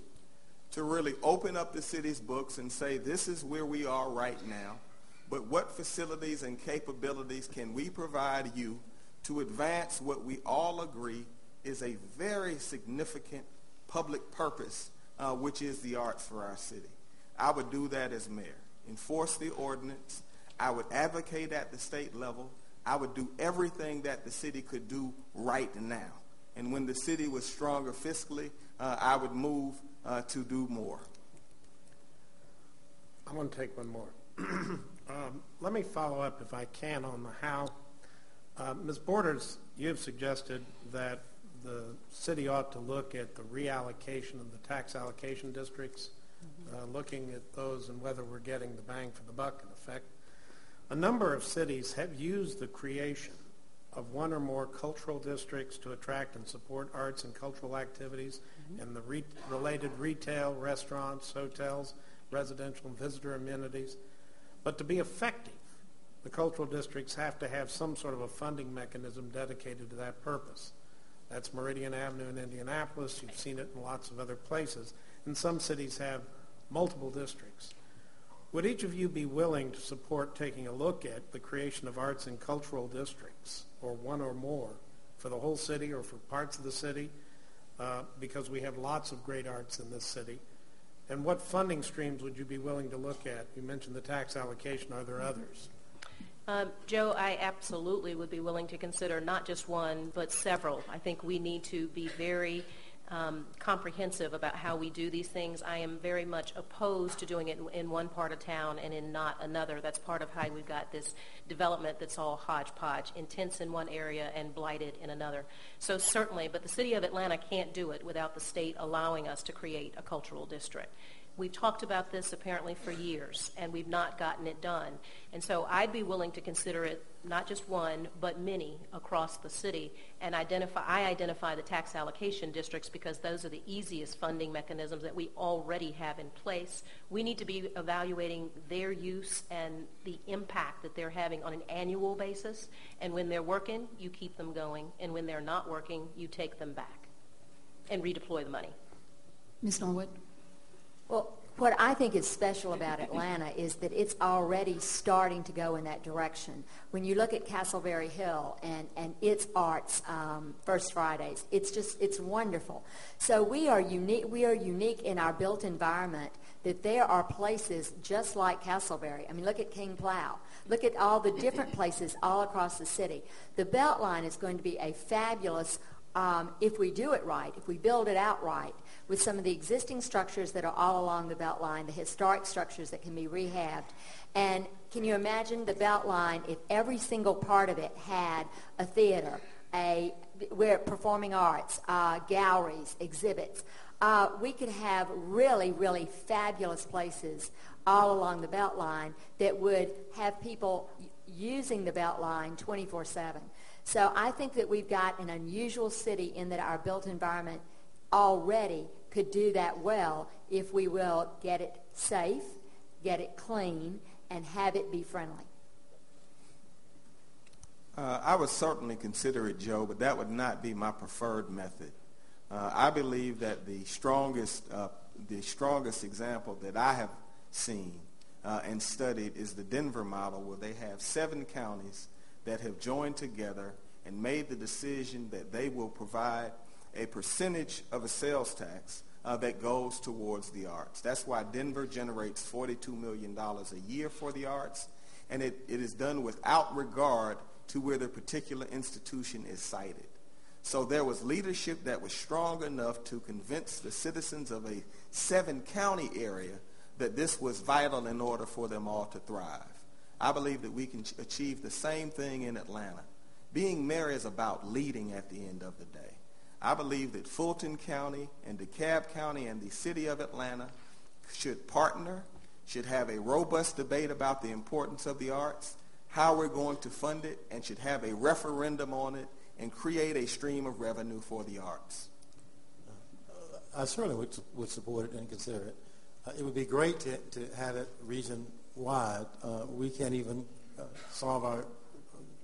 to really open up the city's books and say this is where we are right now, but what facilities and capabilities can we provide you to advance what we all agree is a very significant public purpose uh, which is the arts for our city. I would do that as mayor. Enforce the ordinance. I would advocate at the state level. I would do everything that the city could do right now. And when the city was stronger fiscally, uh, I would move uh, to do more. I want to take one more. (clears throat) um, let me follow up, if I can, on the how. Uh, Ms. Borders, you have suggested that the city ought to look at the reallocation of the tax allocation districts, mm-hmm. uh, looking at those and whether we're getting the bang for the buck in effect. A number of cities have used the creation of one or more cultural districts to attract and support arts and cultural activities mm-hmm. and the re- related retail, restaurants, hotels, residential and visitor amenities. But to be effective, the cultural districts have to have some sort of a funding mechanism dedicated to that purpose. That's Meridian Avenue in Indianapolis. You've seen it in lots of other places. And some cities have multiple districts. Would each of you be willing to support taking a look at the creation of arts and cultural districts, or one or more, for the whole city or for parts of the city? Uh, because we have lots of great arts in this city. And what funding streams would you be willing to look at? You mentioned the tax allocation. Are there others? Um, Joe, I absolutely would be willing to consider not just one, but several. I think we need to be very um, comprehensive about how we do these things. I am very much opposed to doing it in, in, one part of town and in not another. That's part of how we've got this development that's all hodgepodge, intense in one area and blighted in another. So certainly, but the city of Atlanta can't do it without the state allowing us to create a cultural district. We've talked about this apparently for years, and we've not gotten it done. And so I'd be willing to consider it not just one, but many across the city. And identify, I identify the tax allocation districts because those are the easiest funding mechanisms that we already have in place. We need to be evaluating their use and the impact that they're having on an annual basis. And when they're working, you keep them going. And when they're not working, you take them back and redeploy the money. Ms. Norwood? Well, what I think is special about Atlanta is that it's already starting to go in that direction. When you look at Castleberry Hill and, and its arts um, First Fridays, it's just it's wonderful. So we are unique. We are unique in our built environment that there are places just like Castleberry. I mean, look at King Plow. Look at all the different places all across the city. The Beltline is going to be a fabulous um, if we do it right, if we build it out right, with some of the existing structures that are all along the Beltline, the historic structures that can be rehabbed. And can you imagine the Beltline if every single part of it had a theater, a where performing arts, uh, galleries, exhibits? Uh, we could have really, really fabulous places all along the Beltline that would have people using the Beltline 24-7. So I think that we've got an unusual city in that our built environment already could do that well if we will get it safe, get it clean, and have it be friendly. Uh, I would certainly consider it, Joe, but that would not be my preferred method. Uh, I believe that the strongest, uh, the strongest example that I have seen uh, and studied is the Denver model, where they have seven counties that have joined together and made the decision that they will provide a percentage of a sales tax uh, that goes towards the arts. That's why Denver generates $42 million a year for the arts, and it, it is done without regard to where the particular institution is cited. So there was leadership that was strong enough to convince the citizens of a seven-county area that this was vital in order for them all to thrive. I believe that we can achieve the same thing in Atlanta. Being mayor is about leading at the end of the day. I believe that Fulton County and DeKalb County and the city of Atlanta should partner, should have a robust debate about the importance of the arts, how we're going to fund it, and should have a referendum on it and create a stream of revenue for the arts. I certainly would, would support it and consider it. Uh, it would be great to, to have it region-wide. Uh, we can't even uh, solve our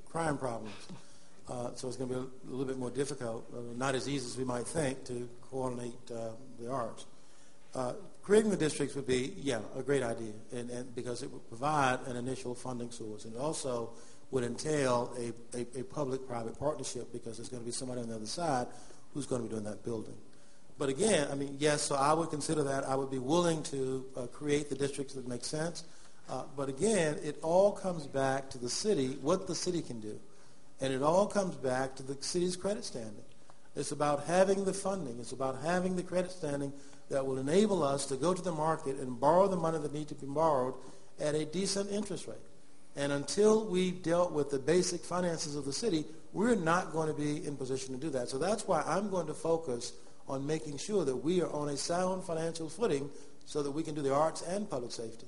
crime problems uh, so it's going to be a little bit more difficult, uh, not as easy as we might think, to coordinate uh, the arts. Uh, creating the districts would be, yeah, a great idea, and, and, because it would provide an initial funding source, and also would entail a, a, a public-private partnership because there's going to be somebody on the other side who's going to be doing that building. but again, I mean, yes, so I would consider that. I would be willing to uh, create the districts that make sense. Uh, but again, it all comes back to the city, what the city can do. And it all comes back to the city's credit standing. It's about having the funding. It's about having the credit standing that will enable us to go to the market and borrow the money that needs to be borrowed at a decent interest rate. And until we've dealt with the basic finances of the city, we're not going to be in position to do that. So that's why I'm going to focus on making sure that we are on a sound financial footing so that we can do the arts and public safety.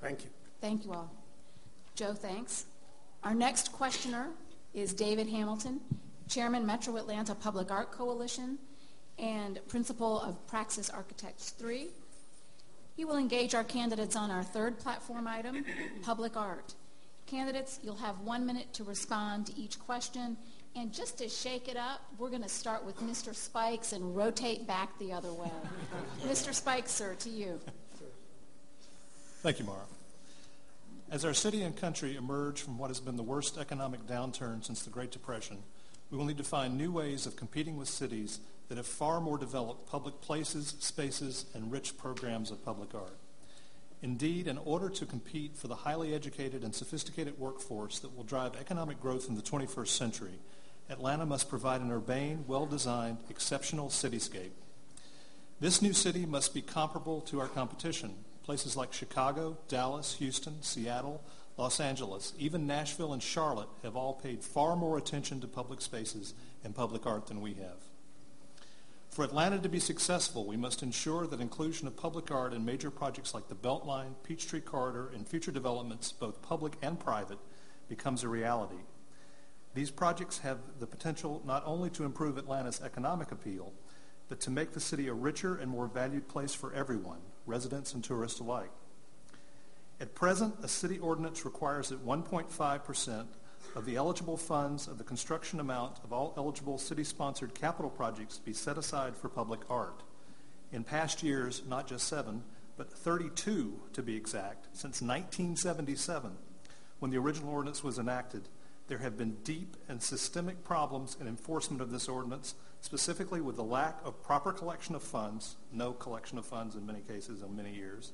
Thank you. Thank you all. Joe, thanks. Our next questioner is David Hamilton, Chairman Metro Atlanta Public Art Coalition and Principal of Praxis Architects 3. He will engage our candidates on our third platform item, public art. Candidates, you'll have one minute to respond to each question. And just to shake it up, we're going to start with Mr. Spikes and rotate back the other way. (laughs) Mr. Spikes, sir, to you. Thank you, Mara. As our city and country emerge from what has been the worst economic downturn since the Great Depression, we will need to find new ways of competing with cities that have far more developed public places, spaces, and rich programs of public art. Indeed, in order to compete for the highly educated and sophisticated workforce that will drive economic growth in the 21st century, Atlanta must provide an urbane, well-designed, exceptional cityscape. This new city must be comparable to our competition, places like Chicago, Dallas, Houston, Seattle, Los Angeles, even Nashville and Charlotte have all paid far more attention to public spaces and public art than we have. For Atlanta to be successful, we must ensure that inclusion of public art in major projects like the Beltline, Peachtree Corridor, and future developments, both public and private, becomes a reality. These projects have the potential not only to improve Atlanta's economic appeal, but to make the city a richer and more valued place for everyone, residents and tourists alike. At present, a city ordinance requires that 1.5% of the eligible funds of the construction amount of all eligible city-sponsored capital projects be set aside for public art. In past years, not just seven, but 32 to be exact, since 1977, when the original ordinance was enacted, there have been deep and systemic problems in enforcement of this ordinance, specifically with the lack of proper collection of funds, no collection of funds in many cases in many years,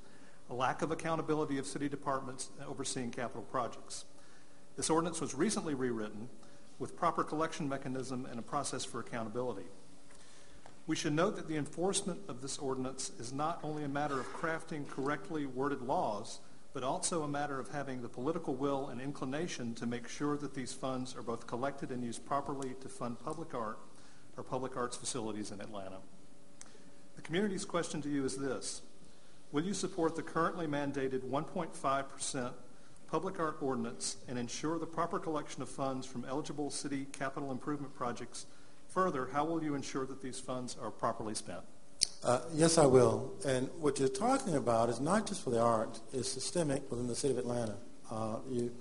a lack of accountability of city departments overseeing capital projects. This ordinance was recently rewritten with proper collection mechanism and a process for accountability. We should note that the enforcement of this ordinance is not only a matter of crafting correctly worded laws, but also a matter of having the political will and inclination to make sure that these funds are both collected and used properly to fund public art or public arts facilities in Atlanta. The community's question to you is this. Will you support the currently mandated 1.5% public art ordinance and ensure the proper collection of funds from eligible city capital improvement projects? Further, how will you ensure that these funds are properly spent? Uh, yes, I will. And what you're talking about is not just for the arts, it's systemic within the city of Atlanta. Uh, you,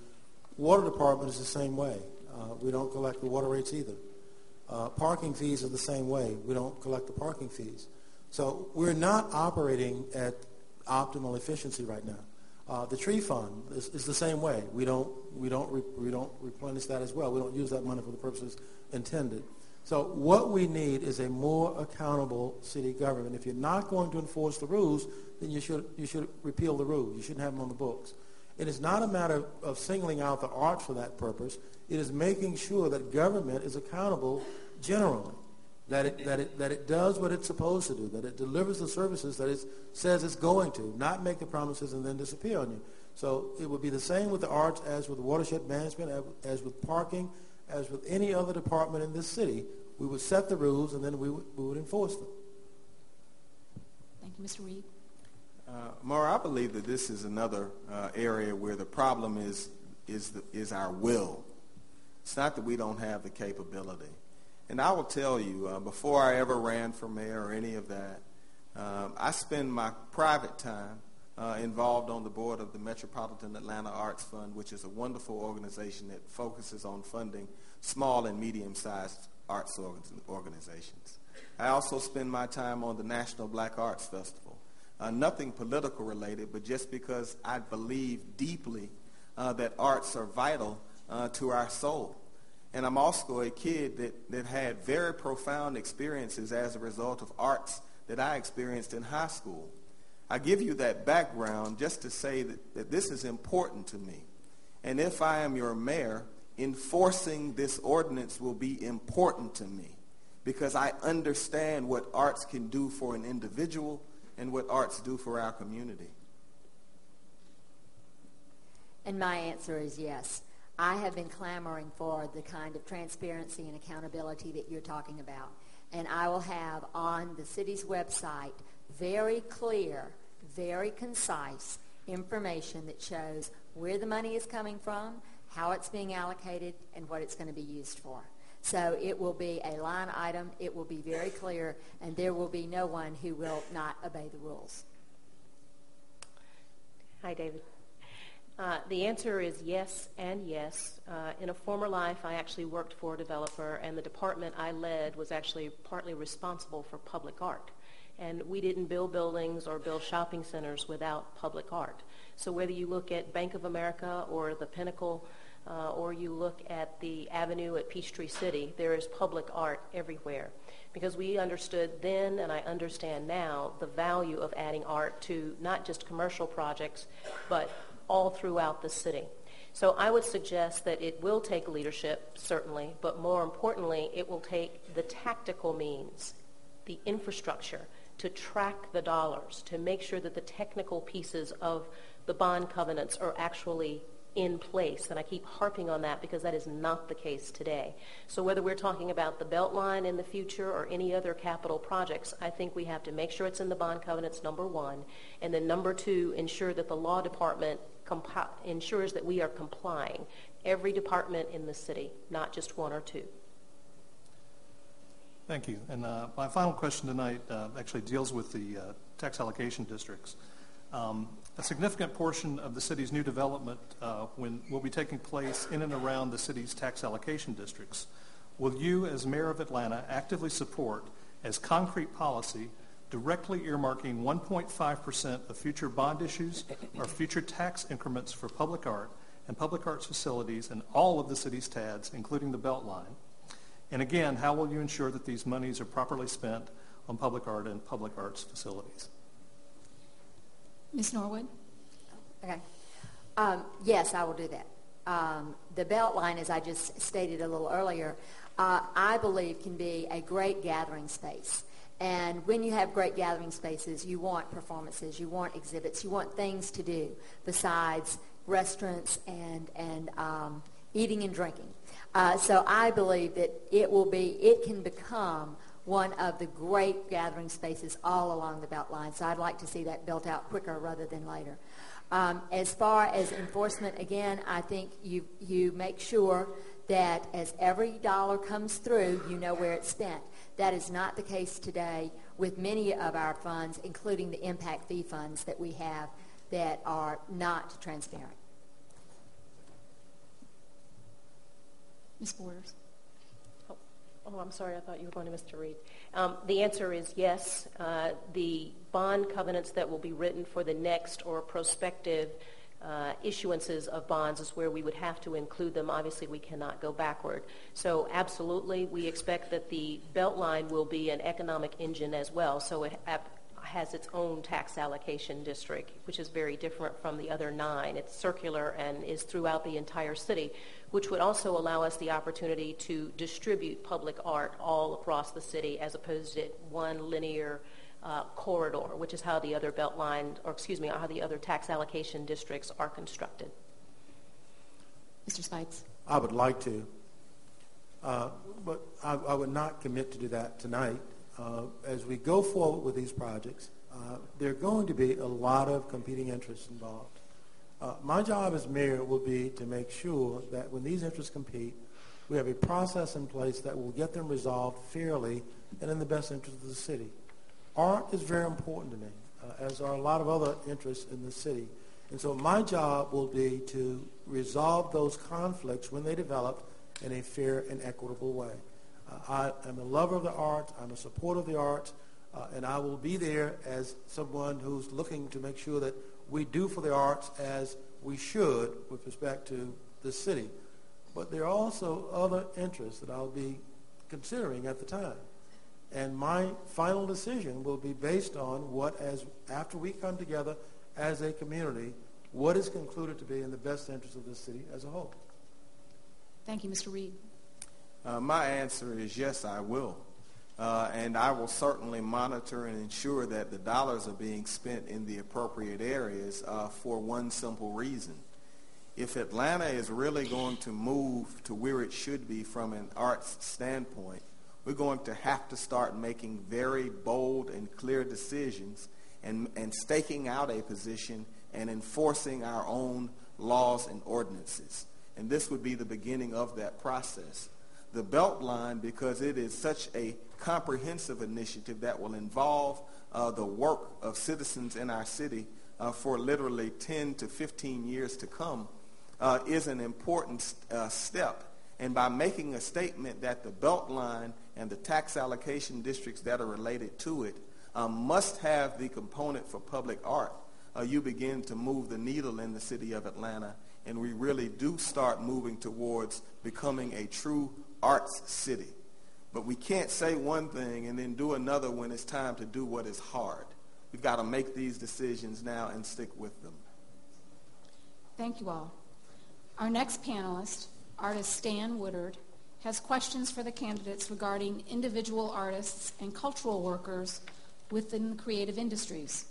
water department is the same way. Uh, we don't collect the water rates either. Uh, parking fees are the same way. We don't collect the parking fees. So we're not operating at optimal efficiency right now. Uh, the tree fund is, is, the same way. We don't, we, don't re, we don't replenish that as well. We don't use that money for the purposes intended. So what we need is a more accountable city government. If you're not going to enforce the rules, then you should, you should repeal the rules. You shouldn't have them on the books. It is not a matter of singling out the arts for that purpose. It is making sure that government is accountable generally, that it, that it, that it does what it's supposed to do, that it delivers the services that it says it's going to, not make the promises and then disappear on you. So it would be the same with the arts as with watershed management, as with parking, as with any other department in this city, we would set the rules and then we would, we would enforce them. Thank you, Mr. Reed. Uh, Mara, I believe that this is another uh, area where the problem is is the, is our will. It's not that we don't have the capability. And I will tell you, uh, before I ever ran for mayor or any of that, um, I spend my private time uh, involved on the board of the Metropolitan Atlanta Arts Fund, which is a wonderful organization that focuses on funding small and medium-sized arts organizations. I also spend my time on the National Black Arts Festival. Uh, nothing political related, but just because I believe deeply uh, that arts are vital uh, to our soul. And I'm also a kid that, that had very profound experiences as a result of arts that I experienced in high school. I give you that background just to say that, that this is important to me. And if I am your mayor, enforcing this ordinance will be important to me because I understand what arts can do for an individual and what arts do for our community. And my answer is yes. I have been clamoring for the kind of transparency and accountability that you're talking about. And I will have on the city's website very clear, very concise information that shows where the money is coming from, how it's being allocated, and what it's going to be used for. So it will be a line item. It will be very clear, and there will be no one who will not obey the rules. Hi, David. Uh, the answer is yes and yes. Uh, in a former life, I actually worked for a developer, and the department I led was actually partly responsible for public art. And we didn't build buildings or build shopping centers without public art. So whether you look at Bank of America or the Pinnacle, uh, or you look at the avenue at Peachtree City, there is public art everywhere. Because we understood then, and I understand now, the value of adding art to not just commercial projects, but all throughout the city. So I would suggest that it will take leadership, certainly, but more importantly, it will take the tactical means, the infrastructure, to track the dollars, to make sure that the technical pieces of the bond covenants are actually in place. And I keep harping on that because that is not the case today. So whether we're talking about the Beltline in the future or any other capital projects, I think we have to make sure it's in the bond covenants, number one. And then number two, ensure that the law department compi- ensures that we are complying. Every department in the city, not just one or two. Thank you. And uh, my final question tonight uh, actually deals with the uh, tax allocation districts. Um, a significant portion of the city's new development uh, when, will be taking place in and around the city's tax allocation districts. Will you, as mayor of Atlanta, actively support as concrete policy directly earmarking 1.5% of future bond issues or future tax increments for public art and public arts facilities in all of the city's TADs, including the Beltline? And again, how will you ensure that these monies are properly spent on public art and public arts facilities? Ms. Norwood? Okay. Um, yes, I will do that. Um, the Beltline, as I just stated a little earlier, uh, I believe can be a great gathering space. And when you have great gathering spaces, you want performances, you want exhibits, you want things to do besides restaurants and, and um, eating and drinking. Uh, so I believe that it will be, it can become one of the great gathering spaces all along the Beltline. So I'd like to see that built out quicker rather than later. Um, as far as enforcement, again, I think you, you make sure that as every dollar comes through, you know where it's spent. That is not the case today with many of our funds, including the impact fee funds that we have that are not transparent. Ms. Borders? Oh, oh, I'm sorry. I thought you were going to Mr. Reed. Um, the answer is yes. Uh, the bond covenants that will be written for the next or prospective uh, issuances of bonds is where we would have to include them. Obviously, we cannot go backward. So absolutely, we expect that the Beltline will be an economic engine as well. So it has its own tax allocation district, which is very different from the other nine. It's circular and is throughout the entire city, which would also allow us the opportunity to distribute public art all across the city as opposed to one linear uh, corridor, which is how the other Beltline, or excuse me, how the other tax allocation districts are constructed. Mr. Spikes? I would like to, uh, but I, I, would not commit to do that tonight. Uh, as we go forward with these projects, uh, there are going to be a lot of competing interests involved. Uh, my job as mayor will be to make sure that when these interests compete, we have a process in place that will get them resolved fairly and in the best interest of the city. Art is very important to me, uh, as are a lot of other interests in the city. And so my job will be to resolve those conflicts when they develop in a fair and equitable way. I am a lover of the arts. I'm a supporter of the arts. Uh, and I will be there as someone who's looking to make sure that we do for the arts as we should with respect to the city. but there are also other interests that I'll be considering at the time. And my final decision will be based on what, as after we come together as a community, what is concluded to be in the best interest of the city as a whole. Thank you, Mr. Reed. Uh, my answer is yes, I will. Uh, and I will certainly monitor and ensure that the dollars are being spent in the appropriate areas uh, for one simple reason. If Atlanta is really going to move to where it should be from an arts standpoint, we're going to have to start making very bold and clear decisions and, and staking out a position and enforcing our own laws and ordinances. And this would be the beginning of that process. The Beltline, because it is such a comprehensive initiative that will involve uh, the work of citizens in our city uh, for literally 10 to 15 years to come, uh, is an important uh, step. And by making a statement that the Beltline and the tax allocation districts that are related to it um, must have the component for public art, uh, you begin to move the needle in the city of Atlanta. And we really do start moving towards becoming a true arts city. But we can't say one thing and then do another when it's time to do what is hard. We've got to make these decisions now and stick with them. Thank you all. Our next panelist, artist Stan Woodard, has questions for the candidates regarding individual artists and cultural workers within the creative industries.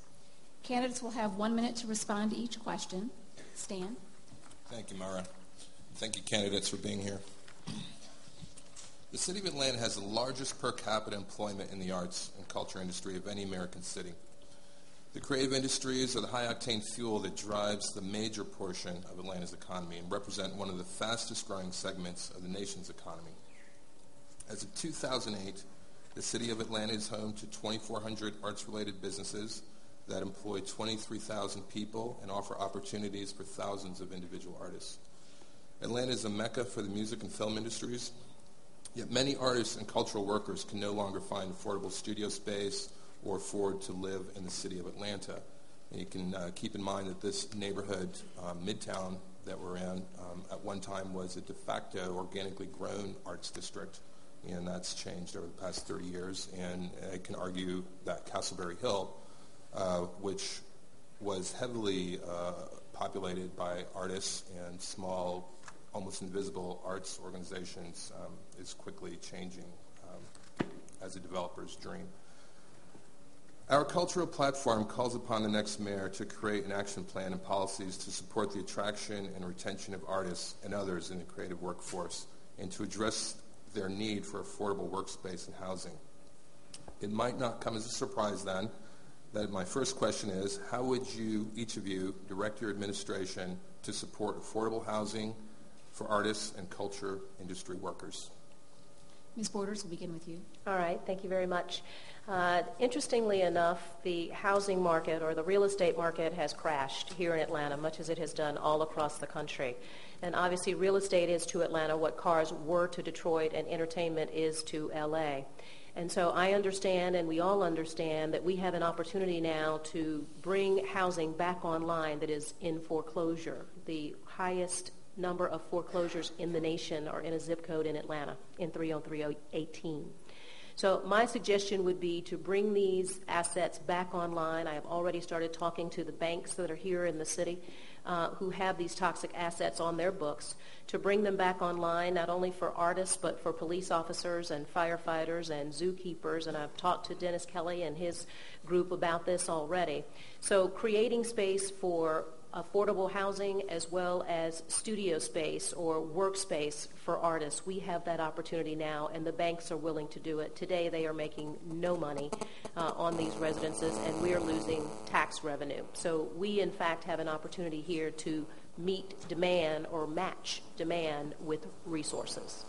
Candidates will have one minute to respond to each question. Stan? Thank you, Mara. Thank you, candidates, for being here. The city of Atlanta has the largest per capita employment in the arts and culture industry of any American city. The creative industries are the high-octane fuel that drives the major portion of Atlanta's economy and represent one of the fastest growing segments of the nation's economy. As of 2008, the city of Atlanta is home to 2,400 arts-related businesses that employ 23,000 people and offer opportunities for thousands of individual artists. Atlanta is a mecca for the music and film industries, yet many artists and cultural workers can no longer find affordable studio space or afford to live in the city of Atlanta. And you can uh, keep in mind that this neighborhood, um, Midtown, that we're in, um, at one time was a de facto organically grown arts district, and that's changed over the past 30 years. And I can argue that Castleberry Hill, uh, which was heavily uh, populated by artists and small, almost invisible arts organizations, um, is quickly changing um, as a developer's dream. Our cultural platform calls upon the next mayor to create an action plan and policies to support the attraction and retention of artists and others in the creative workforce and to address their need for affordable workspace and housing. It might not come as a surprise then that my first question is how would you, each of you, direct your administration to support affordable housing for artists and culture industry workers? Ms. Borders, we'll begin with you. All right, thank you very much. Uh, interestingly enough, the housing market or the real estate market has crashed here in Atlanta, much as it has done all across the country. And obviously, real estate is to Atlanta what cars were to Detroit and entertainment is to LA. And so I understand, and we all understand, that we have an opportunity now to bring housing back online that is in foreclosure. The highest number of foreclosures in the nation are in a zip code in Atlanta, in 30318. So my suggestion would be to bring these assets back online. I have already started talking to the banks that are here in the city uh, who have these toxic assets on their books to bring them back online, not only for artists, but for police officers and firefighters and zookeepers. And I've talked to Dennis Kelly and his group about this already. So creating space for affordable housing as well as studio space or workspace for artists. We have that opportunity now, and the banks are willing to do it. Today, they are making no money uh, on these residences, and we are losing tax revenue. So we, in fact, have an opportunity here to meet demand or match demand with resources.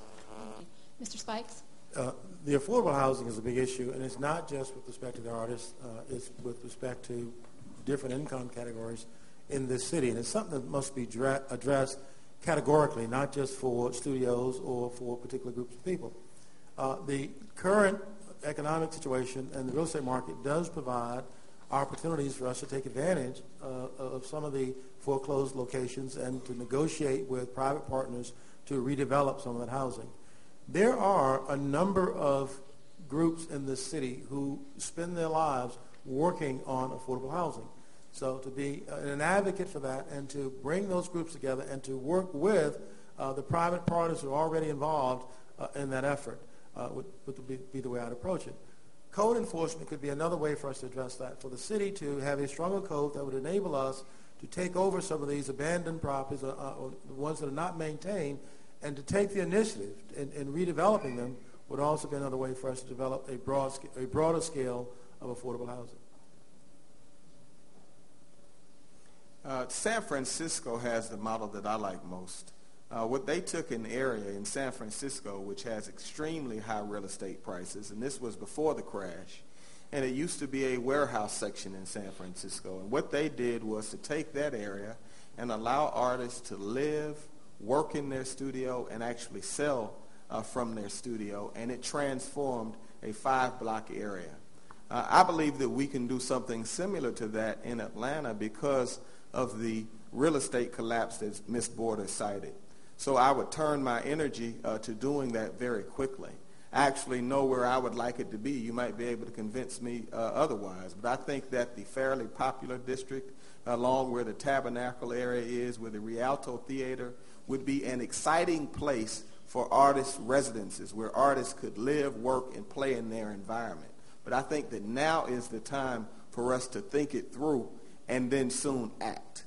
Mr. Spikes? Uh, the affordable housing is a big issue, and it's not just with respect to the artists. Uh, it's with respect to different income categories in this city. And it's something that must be dra- addressed categorically, not just for studios or for particular groups of people. Uh, the current economic situation and the real estate market does provide opportunities for us to take advantage uh, of some of the foreclosed locations and to negotiate with private partners to redevelop some of that housing. There are a number of groups in this city who spend their lives working on affordable housing. So to be an advocate for that and to bring those groups together and to work with uh, the private parties who are already involved uh, in that effort uh, would, would be, be the way I'd approach it. Code enforcement could be another way for us to address that, for the city to have a stronger code that would enable us to take over some of these abandoned properties, uh, uh, or the ones that are not maintained, and to take the initiative in, in redeveloping them would also be another way for us to develop a, broad, a broader scale of affordable housing. Uh, San Francisco has the model that I like most. Uh, what they took an area in San Francisco, which has extremely high real estate prices, and this was before the crash, and it used to be a warehouse section in San Francisco. And what they did was to take that area and allow artists to live, work in their studio, and actually sell uh, from their studio, and it transformed a five-block area. Uh, I believe that we can do something similar to that in Atlanta because of the real estate collapse that Ms. Border cited. So I would turn my energy uh, to doing that very quickly. I actually know where I would like it to be. You might be able to convince me uh, otherwise. But I think that the Fairlie-Poplar district, along where the Tabernacle area is, where the Rialto Theater, would be an exciting place for artist residences, where artists could live, work, and play in their environment. But I think that now is the time for us to think it through and then soon act.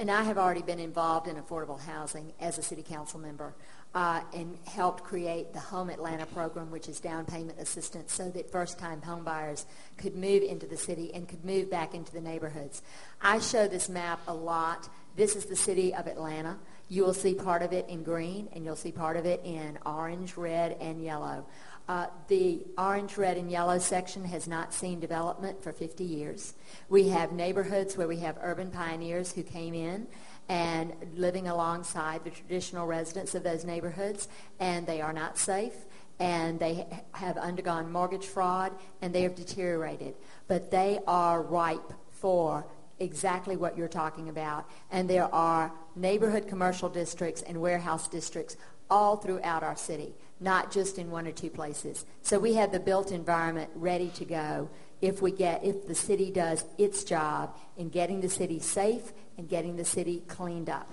And I have already been involved in affordable housing as a city council member uh, and helped create the Home Atlanta program, which is down payment assistance, so that first-time homebuyers could move into the city and could move back into the neighborhoods. I show this map a lot. This is the city of Atlanta. You will see part of it in green, and you'll see part of it in orange, red, and yellow. Uh, the orange, red, and yellow section has not seen development for 50 years. We have neighborhoods where we have urban pioneers who came in and living alongside the traditional residents of those neighborhoods, and they are not safe, and they have undergone mortgage fraud, and they have deteriorated. But they are ripe for exactly what you're talking about. And there are neighborhood commercial districts and warehouse districts all throughout our city not just in one or two places. So we have the built environment ready to go if we get if the city does its job in getting the city safe and getting the city cleaned up.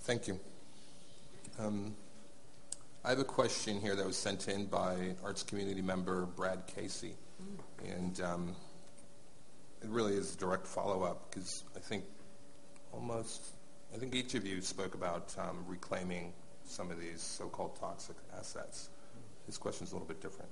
Thank you. Um, I have a question here that was sent in by arts community member Brad Casey, and um, it really is a direct follow-up because I think almost I think each of you spoke about um, reclaiming some of these so-called toxic assets. His question is a little bit different.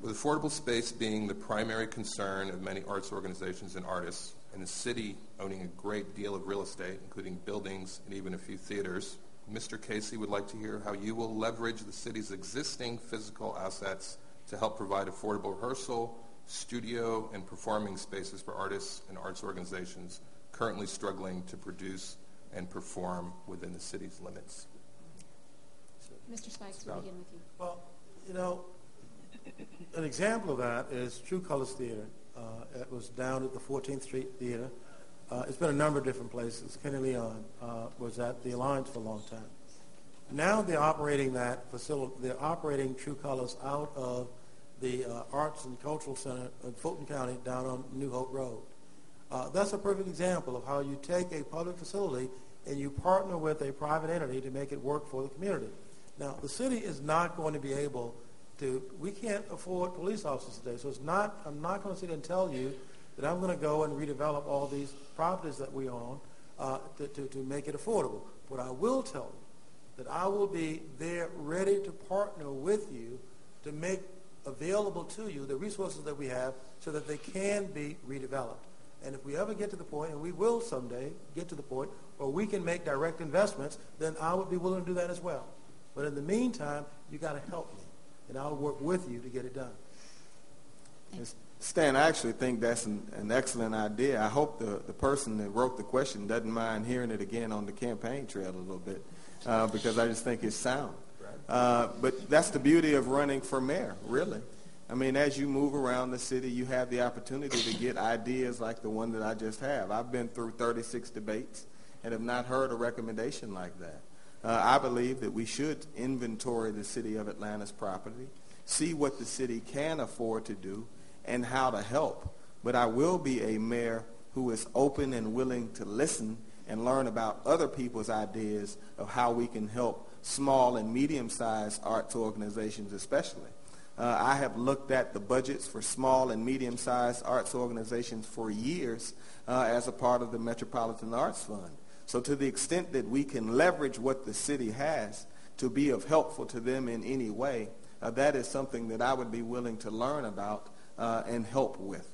With affordable space being the primary concern of many arts organizations and artists, and the city owning a great deal of real estate, including buildings and even a few theaters, Mr. Casey would like to hear how you will leverage the city's existing physical assets to help provide affordable rehearsal, studio, and performing spaces for artists and arts organizations currently struggling to produce and perform within the city's limits. Mr. Spikes, we'll begin with you. Well, you know, an example of that is True Colors Theater. Uh, it was down at the 14th Street Theater. Uh, it's been a number of different places. Kenny Leon uh, was at the Alliance for a long time. Now they're operating that facility. They're operating True Colors out of the uh, Arts and Cultural Center in Fulton County down on New Hope Road. Uh, that's a perfect example of how you take a public facility and you partner with a private entity to make it work for the community. Now, the city is not going to be able to, we can't afford police officers today, so it's not, I'm not going to sit and tell you that I'm going to go and redevelop all these properties that we own uh, to, to, to make it affordable. What I will tell you, that I will be there ready to partner with you to make available to you the resources that we have so that they can be redeveloped. And if we ever get to the point, and we will someday get to the point where we can make direct investments, then I would be willing to do that as well. But in the meantime, you got to help me, and I'll work with you to get it done. Stan, I actually think that's an, an, excellent idea. I hope the, the person that wrote the question doesn't mind hearing it again on the campaign trail a little bit, uh, because I just think it's sound. Uh, but that's the beauty of running for mayor, really. I mean, as you move around the city, you have the opportunity to get ideas like the one that I just have. I've been through 36 debates and have not heard a recommendation like that. Uh, I believe that we should inventory the city of Atlanta's property, see what the city can afford to do, and how to help. But I will be a mayor who is open and willing to listen and learn about other people's ideas of how we can help small and medium-sized arts organizations especially. Uh, I have looked at the budgets for small and medium-sized arts organizations for years uh, as a part of the Metropolitan Arts Fund. So to the extent that we can leverage what the city has to be of helpful to them in any way, uh, that is something that I would be willing to learn about uh, and help with.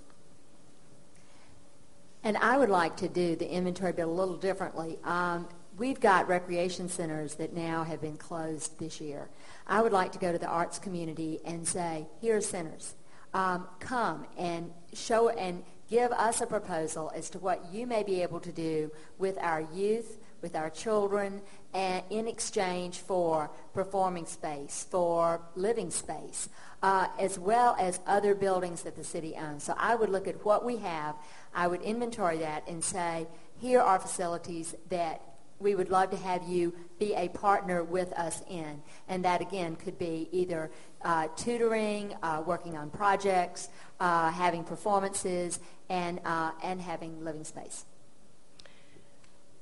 And I would like to do the inventory bit a little differently. Um, we've got recreation centers that now have been closed this year. I would like to go to the arts community and say, here are centers. Um, come and show and give us a proposal as to what you may be able to do with our youth, with our children, and in exchange for performing space, for living space, uh, as well as other buildings that the city owns. So I would look at what we have. I would inventory that and say, here are facilities that we would love to have you be a partner with us in. And that, again, could be either uh, tutoring, uh, working on projects, uh, having performances, and, uh, and having living space.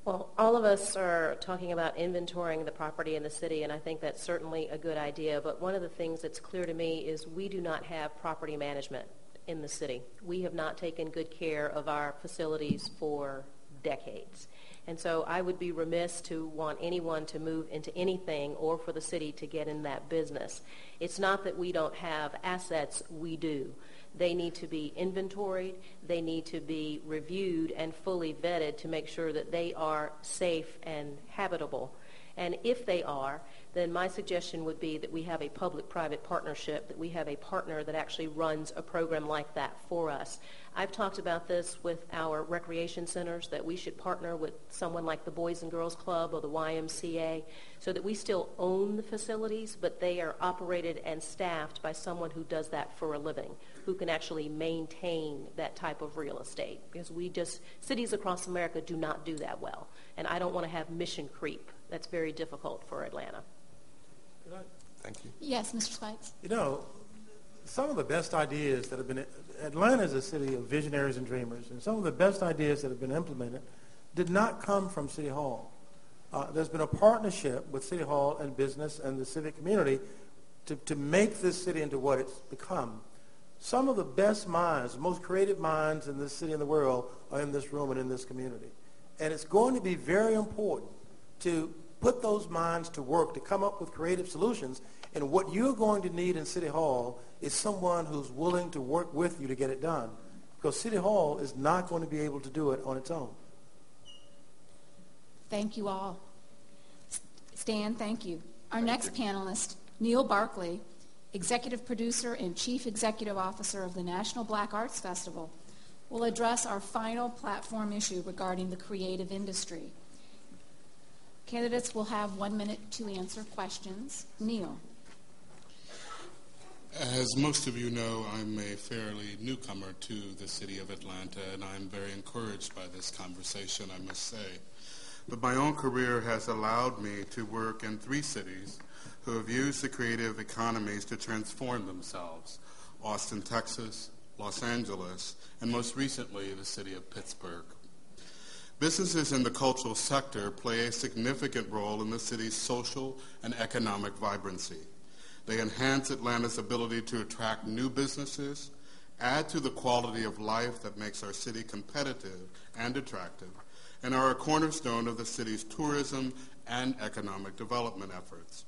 Well, all of us are talking about inventorying the property in the city, and I think that's certainly a good idea. But one of the things that's clear to me is we do not have property management in the city. We have not taken good care of our facilities for decades. And so I would be remiss to want anyone to move into anything or for the city to get in that business. It's not that we don't have assets, we do. They need to be inventoried. They need to be reviewed and fully vetted to make sure that they are safe and habitable. And if they are, then my suggestion would be that we have a public-private partnership, that we have a partner that actually runs a program like that for us. I've talked about this with our recreation centers, that we should partner with someone like the Boys and Girls Club or the YMCA so that we still own the facilities, but they are operated and staffed by someone who does that for a living, who can actually maintain that type of real estate. Because we just, cities across America do not do that well. And I don't want to have mission creep. That's very difficult for Atlanta. Thank you. Yes, Mr. Spikes. You know, some of the best ideas that have been, Atlanta is a city of visionaries and dreamers, and some of the best ideas that have been implemented did not come from City Hall. Uh, there's been a partnership with City Hall and business and the civic community to, to make this city into what it's become. Some of the best minds, the most creative minds in this city and the world are in this room and in this community. And it's going to be very important to put those minds to work to come up with creative solutions. And what you're going to need in City Hall is someone who's willing to work with you to get it done. Because City Hall is not going to be able to do it on its own. Thank you all. Stan, thank you. Our next panelist, Neil Barclay, Executive Producer and Chief Executive Officer of the National Black Arts Festival, will address our final platform issue regarding the creative industry. Candidates will have one minute to answer questions. Neil. As most of you know, I'm a fairly newcomer to the city of Atlanta, and I'm very encouraged by this conversation, I must say. But my own career has allowed me to work in three cities who have used the creative economies to transform themselves. Austin, Texas, Los Angeles, and most recently, the city of Pittsburgh. Businesses in the cultural sector play a significant role in the city's social and economic vibrancy. They enhance Atlanta's ability to attract new businesses, add to the quality of life that makes our city competitive and attractive, and are a cornerstone of the city's tourism and economic development efforts.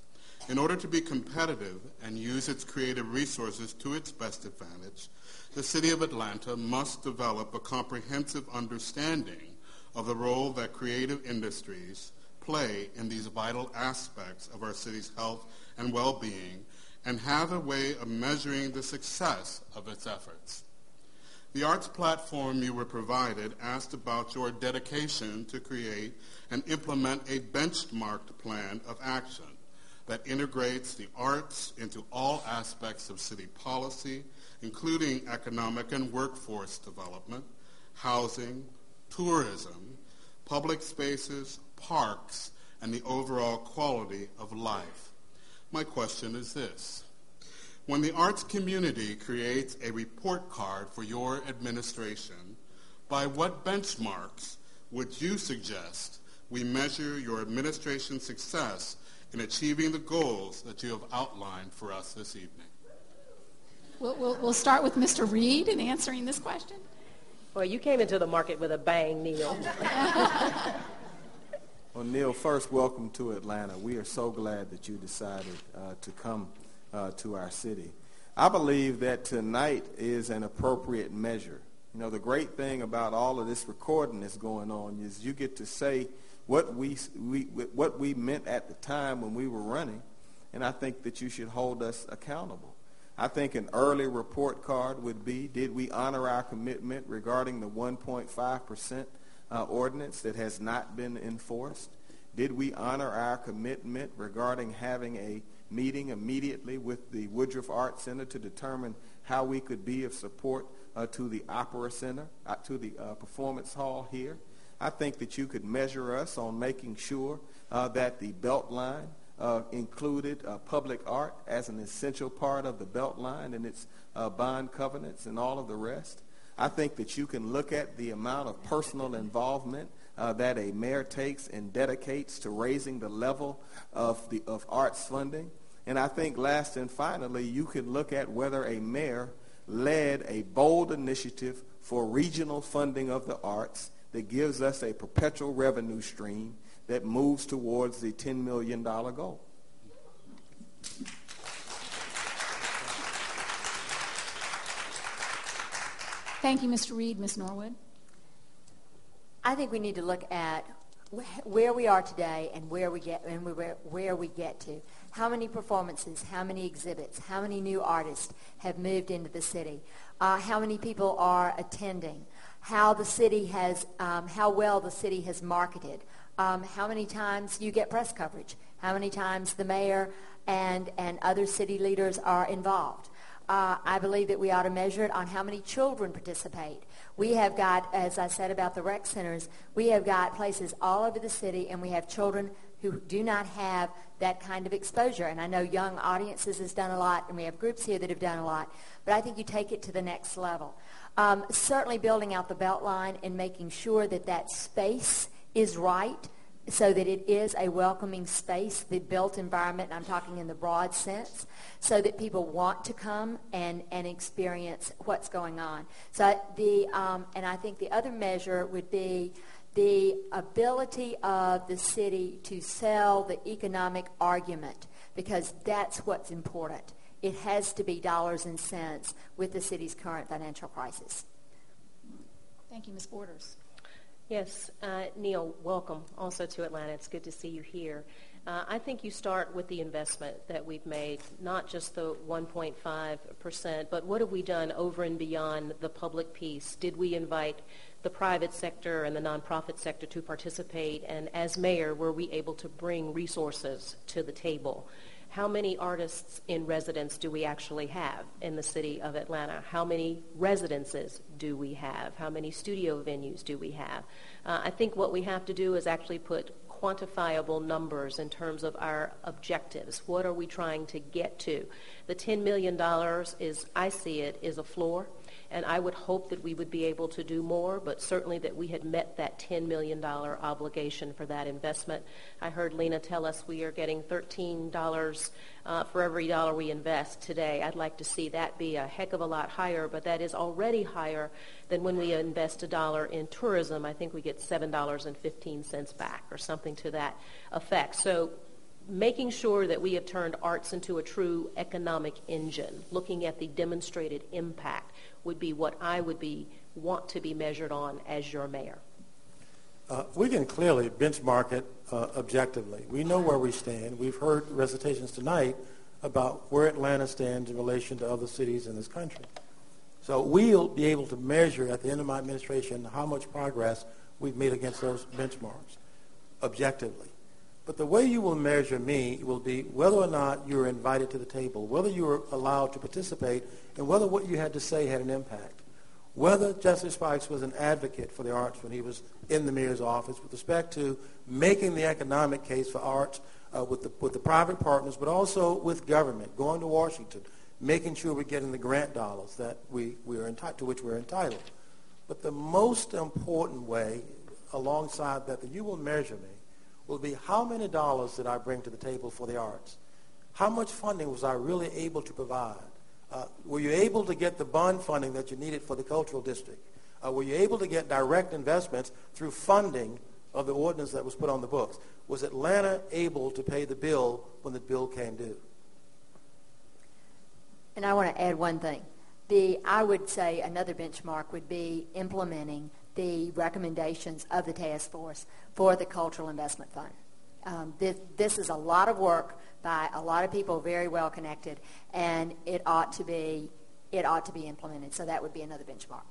In order to be competitive and use its creative resources to its best advantage, the City of Atlanta must develop a comprehensive understanding of the role that creative industries play in these vital aspects of our city's health and well-being and have a way of measuring the success of its efforts. The arts platform you were provided asked about your dedication to create and implement a benchmarked plan of action that integrates the arts into all aspects of city policy, including economic and workforce development, housing, tourism, public spaces, parks, and the overall quality of life. My question is this. When the arts community creates a report card for your administration, by what benchmarks would you suggest we measure your administration's success in achieving the goals that you have outlined for us this evening? We'll, we'll, we'll start with Mr. Reed in answering this question. Well, you came into the market with a bang, Neil. (laughs) well, Neil, first, welcome to Atlanta. We are so glad that you decided uh, to come uh, to our city. I believe that tonight is an appropriate measure. You know, the great thing about all of this recording that's going on is you get to say what we, we, what we meant at the time when we were running, and I think that you should hold us accountable. I think an early report card would be, did we honor our commitment regarding the 1.5% uh, ordinance that has not been enforced? Did we honor our commitment regarding having a meeting immediately with the Woodruff Art Center to determine how we could be of support uh, to the Opera Center, uh, to the uh, Performance Hall here? I think that you could measure us on making sure uh, that the Beltline uh, included uh, public art as an essential part of the Beltline and its uh, bond covenants and all of the rest. I think that you can look at the amount of personal involvement uh, that a mayor takes and dedicates to raising the level of, the, of arts funding. And I think last and finally, you can look at whether a mayor led a bold initiative for regional funding of the arts that gives us a perpetual revenue stream that moves towards the $10 million goal. Thank you, Mr. Reed. Ms. Norwood? I think we need to look at where we are today and where we get and where, where we get to. How many performances, how many exhibits, how many new artists have moved into the city? Uh, how many people are attending? How the city has, um, how well the city has marketed? um, how many times you get press coverage, how many times the mayor and, and other city leaders are involved. Uh, I believe that we ought to measure it on how many children participate. We have got, as I said about the rec centers, we have got places all over the city, and we have children who do not have that kind of exposure. And I know Young Audiences has done a lot, and we have groups here that have done a lot. But I think you take it to the next level. Um, certainly building out the Beltline and making sure that that space is right so that it is a welcoming space, the built environment, I'm talking in the broad sense, so that people want to come and, and experience what's going on. So the, um, and I think the other measure would be the ability of the city to sell the economic argument, because that's what's important. It has to be dollars and cents with the city's current financial crisis. Thank you, Ms. Borders. Yes, uh, Neil, welcome also to Atlanta. It's good to see you here. Uh, I think you start with the investment that we've made, not just the 1.5%, but what have we done over and beyond the public piece? Did we invite the private sector and the nonprofit sector to participate? And as mayor, were we able to bring resources to the table? How many artists in residence do we actually have in the city of Atlanta? How many residences do we have? How many studio venues do we have? Uh, I think what we have to do is actually put quantifiable numbers in terms of our objectives. What are we trying to get to? The $10 million is, I see it, is a floor and I would hope that we would be able to do more, but certainly that we had met that $10 million obligation for that investment. I heard Lena tell us we are getting $13 uh, for every dollar we invest today. I'd like to see that be a heck of a lot higher, but that is already higher than when we invest a dollar in tourism. I think we get $7.15 back or something to that effect. So making sure that we have turned arts into a true economic engine, looking at the demonstrated impact would be what I would be want to be measured on as your mayor. Uh, we can clearly benchmark it uh, objectively. We know where we stand. We've heard recitations tonight about where Atlanta stands in relation to other cities in this country. So we'll be able to measure at the end of my administration how much progress we've made against those benchmarks objectively. But the way you will measure me will be whether or not you're invited to the table, whether you were allowed to participate, and whether what you had to say had an impact. whether Jesse Spikes was an advocate for the arts when he was in the mayor's office with respect to making the economic case for arts uh, with, the, with the private partners, but also with government, going to Washington, making sure we're getting the grant dollars that we, we are entitled, to which we're entitled. But the most important way, alongside that, that you will measure me, will be how many dollars did I bring to the table for the arts? How much funding was I really able to provide? Uh, were you able to get the bond funding that you needed for the cultural district? Uh, were you able to get direct investments through funding of the ordinance that was put on the books? Was Atlanta able to pay the bill when the bill came due? And I want to add one thing. The, I would say another benchmark would be implementing the recommendations of the task force for the Cultural Investment Fund. Um, this, this is a lot of work by a lot of people very well connected, and it ought to be it ought to be implemented. So that would be another benchmark.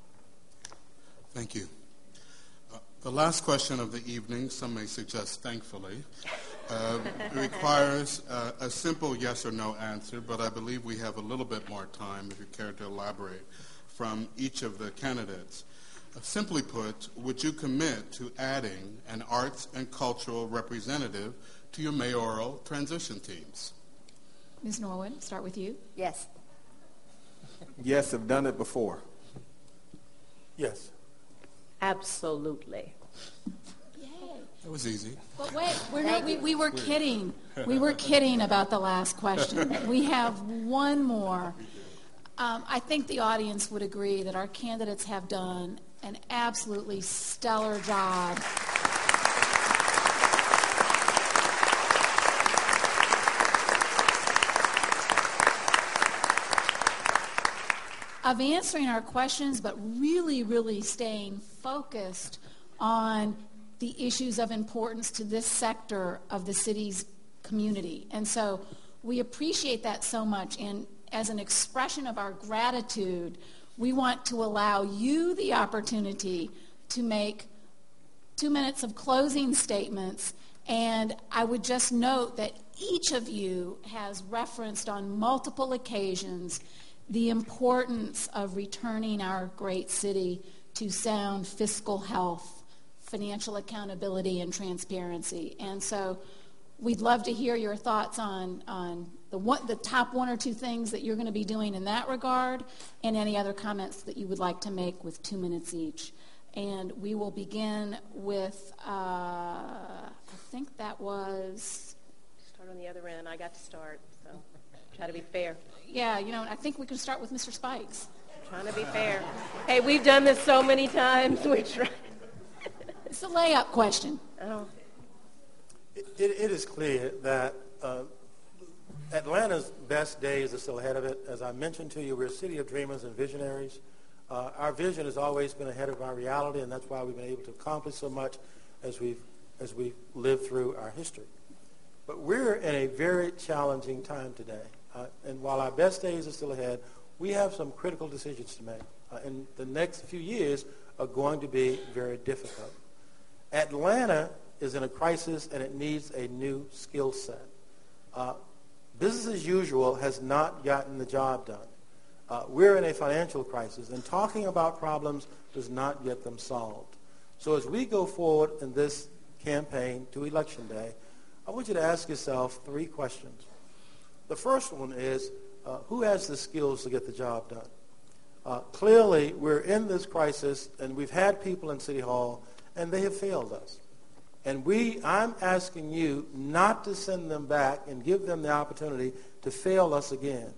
Thank you. Uh, the last question of the evening, some may suggest thankfully, uh, (laughs) requires uh, a simple yes or no answer, but I believe we have a little bit more time if you care to elaborate from each of the candidates. Simply put, would you commit to adding an arts and cultural representative to your mayoral transition teams? Ms. Norwood, start with you. Yes. Yes, I've done it before. Yes. Absolutely. That was easy. But wait, we're not, we, we were kidding. We were kidding about the last question. We have one more. Um, I think the audience would agree that our candidates have done an absolutely stellar job of answering our questions, but really, really staying focused on the issues of importance to this sector of the city's community. And so we appreciate that so much. And as an expression of our gratitude, we want to allow you the opportunity to make two minutes of closing statements. And I would just note that each of you has referenced on multiple occasions the importance of returning our great city to sound fiscal health, financial accountability, and transparency. And so we'd love to hear your thoughts on, on the, one, the top one or two things that you're going to be doing in that regard and any other comments that you would like to make with two minutes each. And we will begin with, uh, I think that was. Start on the other end. I got to start, so try to be fair. Yeah, you know, I think we can start with Mr. Spikes. Trying to be fair. Hey, we've done this so many times. We try. it's a layup question. Oh. It, it is clear that uh, Atlanta's best days are still ahead of it. As I mentioned to you, we're a city of dreamers and visionaries. Uh, our vision has always been ahead of our reality, and that's why we've been able to accomplish so much as we've, as we've lived through our history. But we're in a very challenging time today. Uh, and while our best days are still ahead, we have some critical decisions to make. Uh, and the next few years are going to be very difficult. Atlanta is in a crisis and it needs a new skill set. Business as usual has not gotten the job done. Uh, we're in a financial crisis, and talking about problems does not get them solved. So as we go forward in this campaign to Election Day, I want you to ask yourself three questions. The first one is, uh, who has the skills to get the job done? Uh, clearly, we're in this crisis, and we've had people in City Hall, and they have failed us. And we, I'm asking you not to send them back and give them the opportunity to fail us again.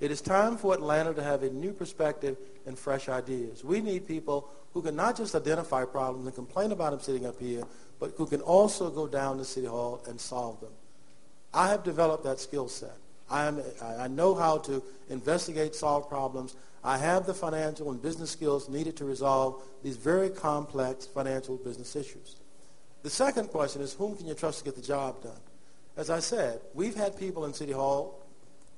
It is time for Atlanta to have a new perspective and fresh ideas. We need people who can not just identify problems and complain about them sitting up here, but who can also go down to City Hall and solve them. I have developed that skill set. I, am, I know how to investigate, solve problems. I have the financial and business skills needed to resolve these very complex financial business issues. The second question is, whom can you trust to get the job done? As I said, we've had people in City Hall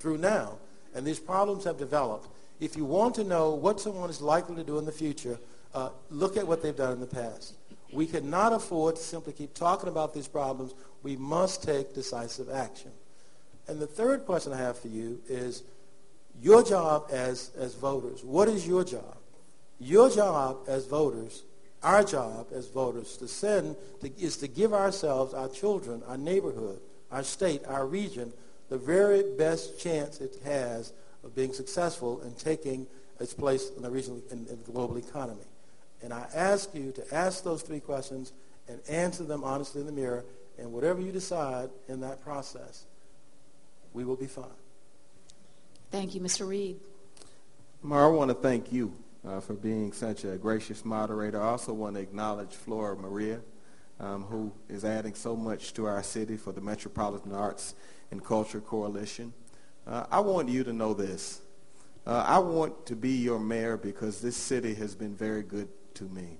through now, and these problems have developed. If you want to know what someone is likely to do in the future, uh, look at what they've done in the past. We cannot afford to simply keep talking about these problems. We must take decisive action. And the third question I have for you is your job as, as voters. What is your job? Your job as voters, our job as voters to send to, is to give ourselves, our children, our neighborhood, our state, our region, the very best chance it has of being successful in taking its place in the regional in, in the global economy. And I ask you to ask those three questions and answer them honestly in the mirror. And whatever you decide in that process, we will be fine. Thank you, Mr. Reed. Mar, I want to thank you uh, for being such a gracious moderator. I also want to acknowledge Flora Maria, um, who is adding so much to our city for the Metropolitan Arts and Culture Coalition. Uh, I want you to know this. Uh, I want to be your mayor because this city has been very good to me.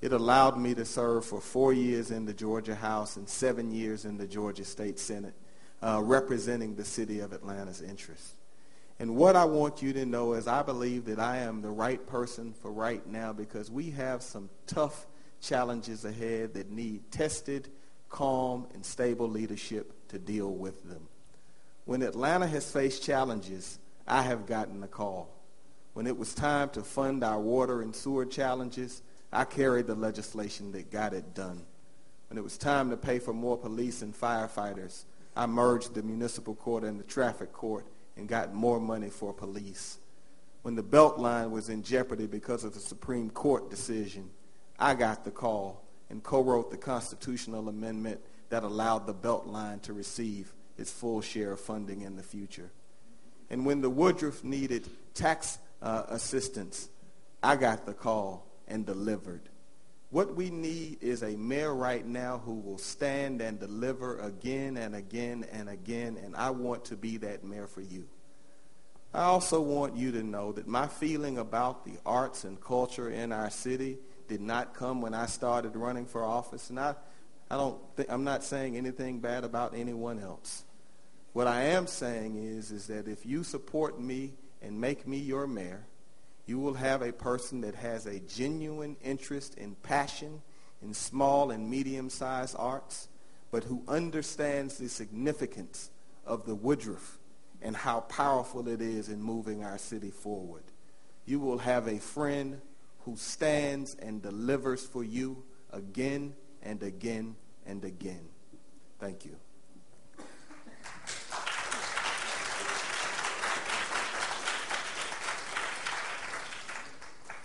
It allowed me to serve for four years in the Georgia House and seven years in the Georgia State Senate, uh, representing the city of Atlanta's interests. And what I want you to know is I believe that I am the right person for right now because we have some tough challenges ahead that need tested, calm, and stable leadership to deal with them. When Atlanta has faced challenges, I have gotten a call. When it was time to fund our water and sewer challenges, I carried the legislation that got it done. When it was time to pay for more police and firefighters, I merged the municipal court and the traffic court and got more money for police. When the Beltline was in jeopardy because of the Supreme Court decision, I got the call and co-wrote the constitutional amendment that allowed the Beltline to receive its full share of funding in the future. And when the Woodruff needed tax uh, assistance, I got the call and delivered. What we need is a mayor right now who will stand and deliver again and again and again, and I want to be that mayor for you. I also want you to know that my feeling about the arts and culture in our city did not come when I started running for office, and I, I don't th- I'm not saying anything bad about anyone else. What I am saying is, is that if you support me and make me your mayor, you will have a person that has a genuine interest and passion in small and medium-sized arts, but who understands the significance of the Woodruff and how powerful it is in moving our city forward. You will have a friend who stands and delivers for you again and again and again. Thank you.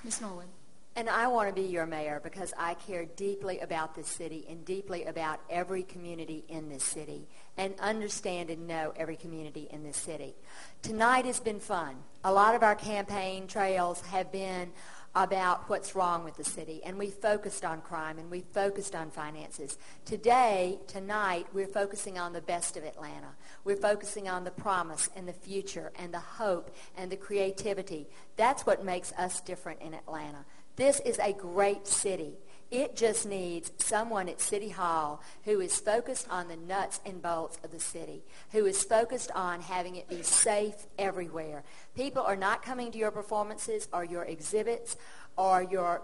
Ms. Norwood. And I want to be your mayor because I care deeply about this city and deeply about every community in this city and understand and know every community in this city. Tonight has been fun. A lot of our campaign trails have been about what's wrong with the city. And we focused on crime and we focused on finances. Today, tonight, we're focusing on the best of Atlanta. We're focusing on the promise and the future and the hope and the creativity. That's what makes us different in Atlanta. This is a great city. It just needs someone at City Hall who is focused on the nuts and bolts of the city, who is focused on having it be safe everywhere. People are not coming to your performances or your exhibits or your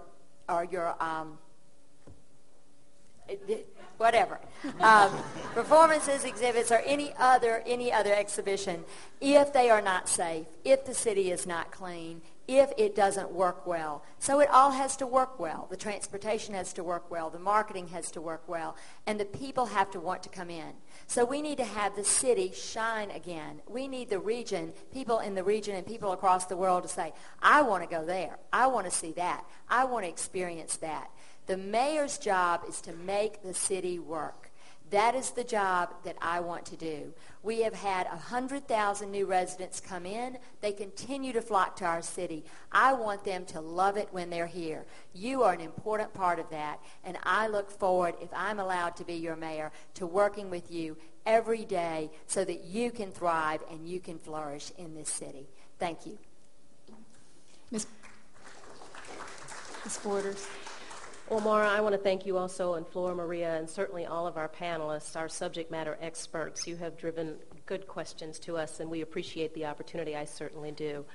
or your um, whatever um, (laughs) performances, exhibits, or any other any other exhibition if they are not safe, if the city is not clean, if it doesn't work well. So it all has to work well. The transportation has to work well. The marketing has to work well. And the people have to want to come in. So we need to have the city shine again. We need the region, people in the region and people across the world to say, I want to go there. I want to see that. I want to experience that. The mayor's job is to make the city work. That is the job that I want to do. We have had 100,000 new residents come in. They continue to flock to our city. I want them to love it when they're here. You are an important part of that, and I look forward, if I'm allowed to be your mayor, to working with you every day so that you can thrive and you can flourish in this city. Thank you. Ms. Ms. Borders. Well, Mara, I want to thank you also and Flora Maria and certainly all of our panelists, our subject matter experts. You have driven good questions to us, and we appreciate the opportunity. I certainly do.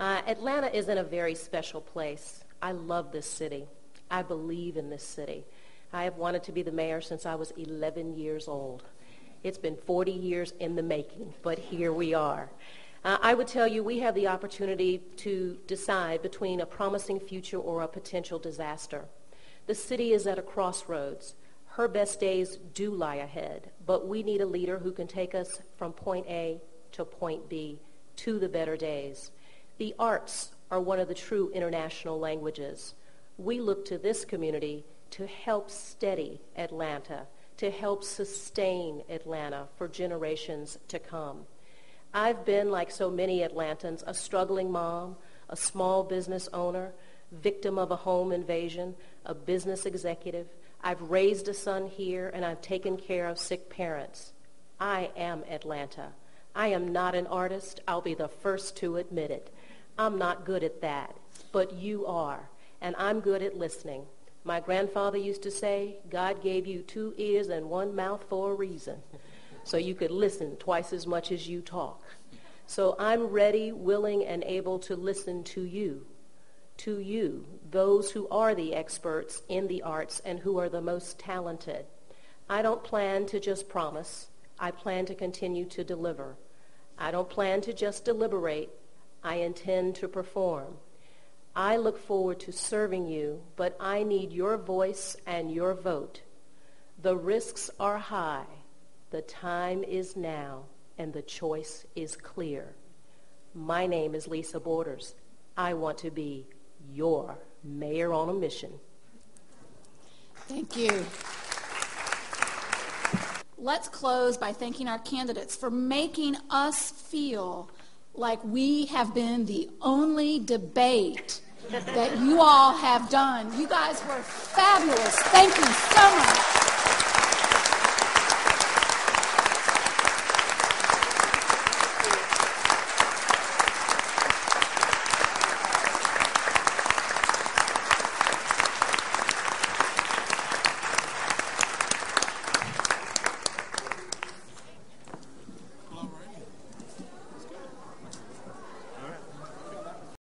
Uh, Atlanta is in a very special place. I love this city. I believe in this city. I have wanted to be the mayor since I was 11 years old. It's been 40 years in the making, but here we are. Uh, I would tell you we have the opportunity to decide between a promising future or a potential disaster. The city is at a crossroads. Her best days do lie ahead, but we need a leader who can take us from point A to point B to the better days. The arts are one of the true international languages. We look to this community to help steady Atlanta, to help sustain Atlanta for generations to come. I've been, like so many Atlantans, a struggling mom, a small business owner, victim of a home invasion, a business executive. I've raised a son here, and I've taken care of sick parents. I am Atlanta. I am not an artist. I'll be the first to admit it. I'm not good at that, but you are, and I'm good at listening. My grandfather used to say, God gave you two ears and one mouth for a reason so you could listen twice as much as you talk. So I'm ready, willing, and able to listen to you, to you, those who are the experts in the arts and who are the most talented. I don't plan to just promise. I plan to continue to deliver. I don't plan to just deliberate. I intend to perform. I look forward to serving you, but I need your voice and your vote. The risks are high. The time is now, and the choice is clear. My name is Lisa Borders. I want to be your mayor on a mission. Thank you. Let's close by thanking our candidates for making us feel like we have been the only debate that you all have done. You guys were fabulous. Thank you so much.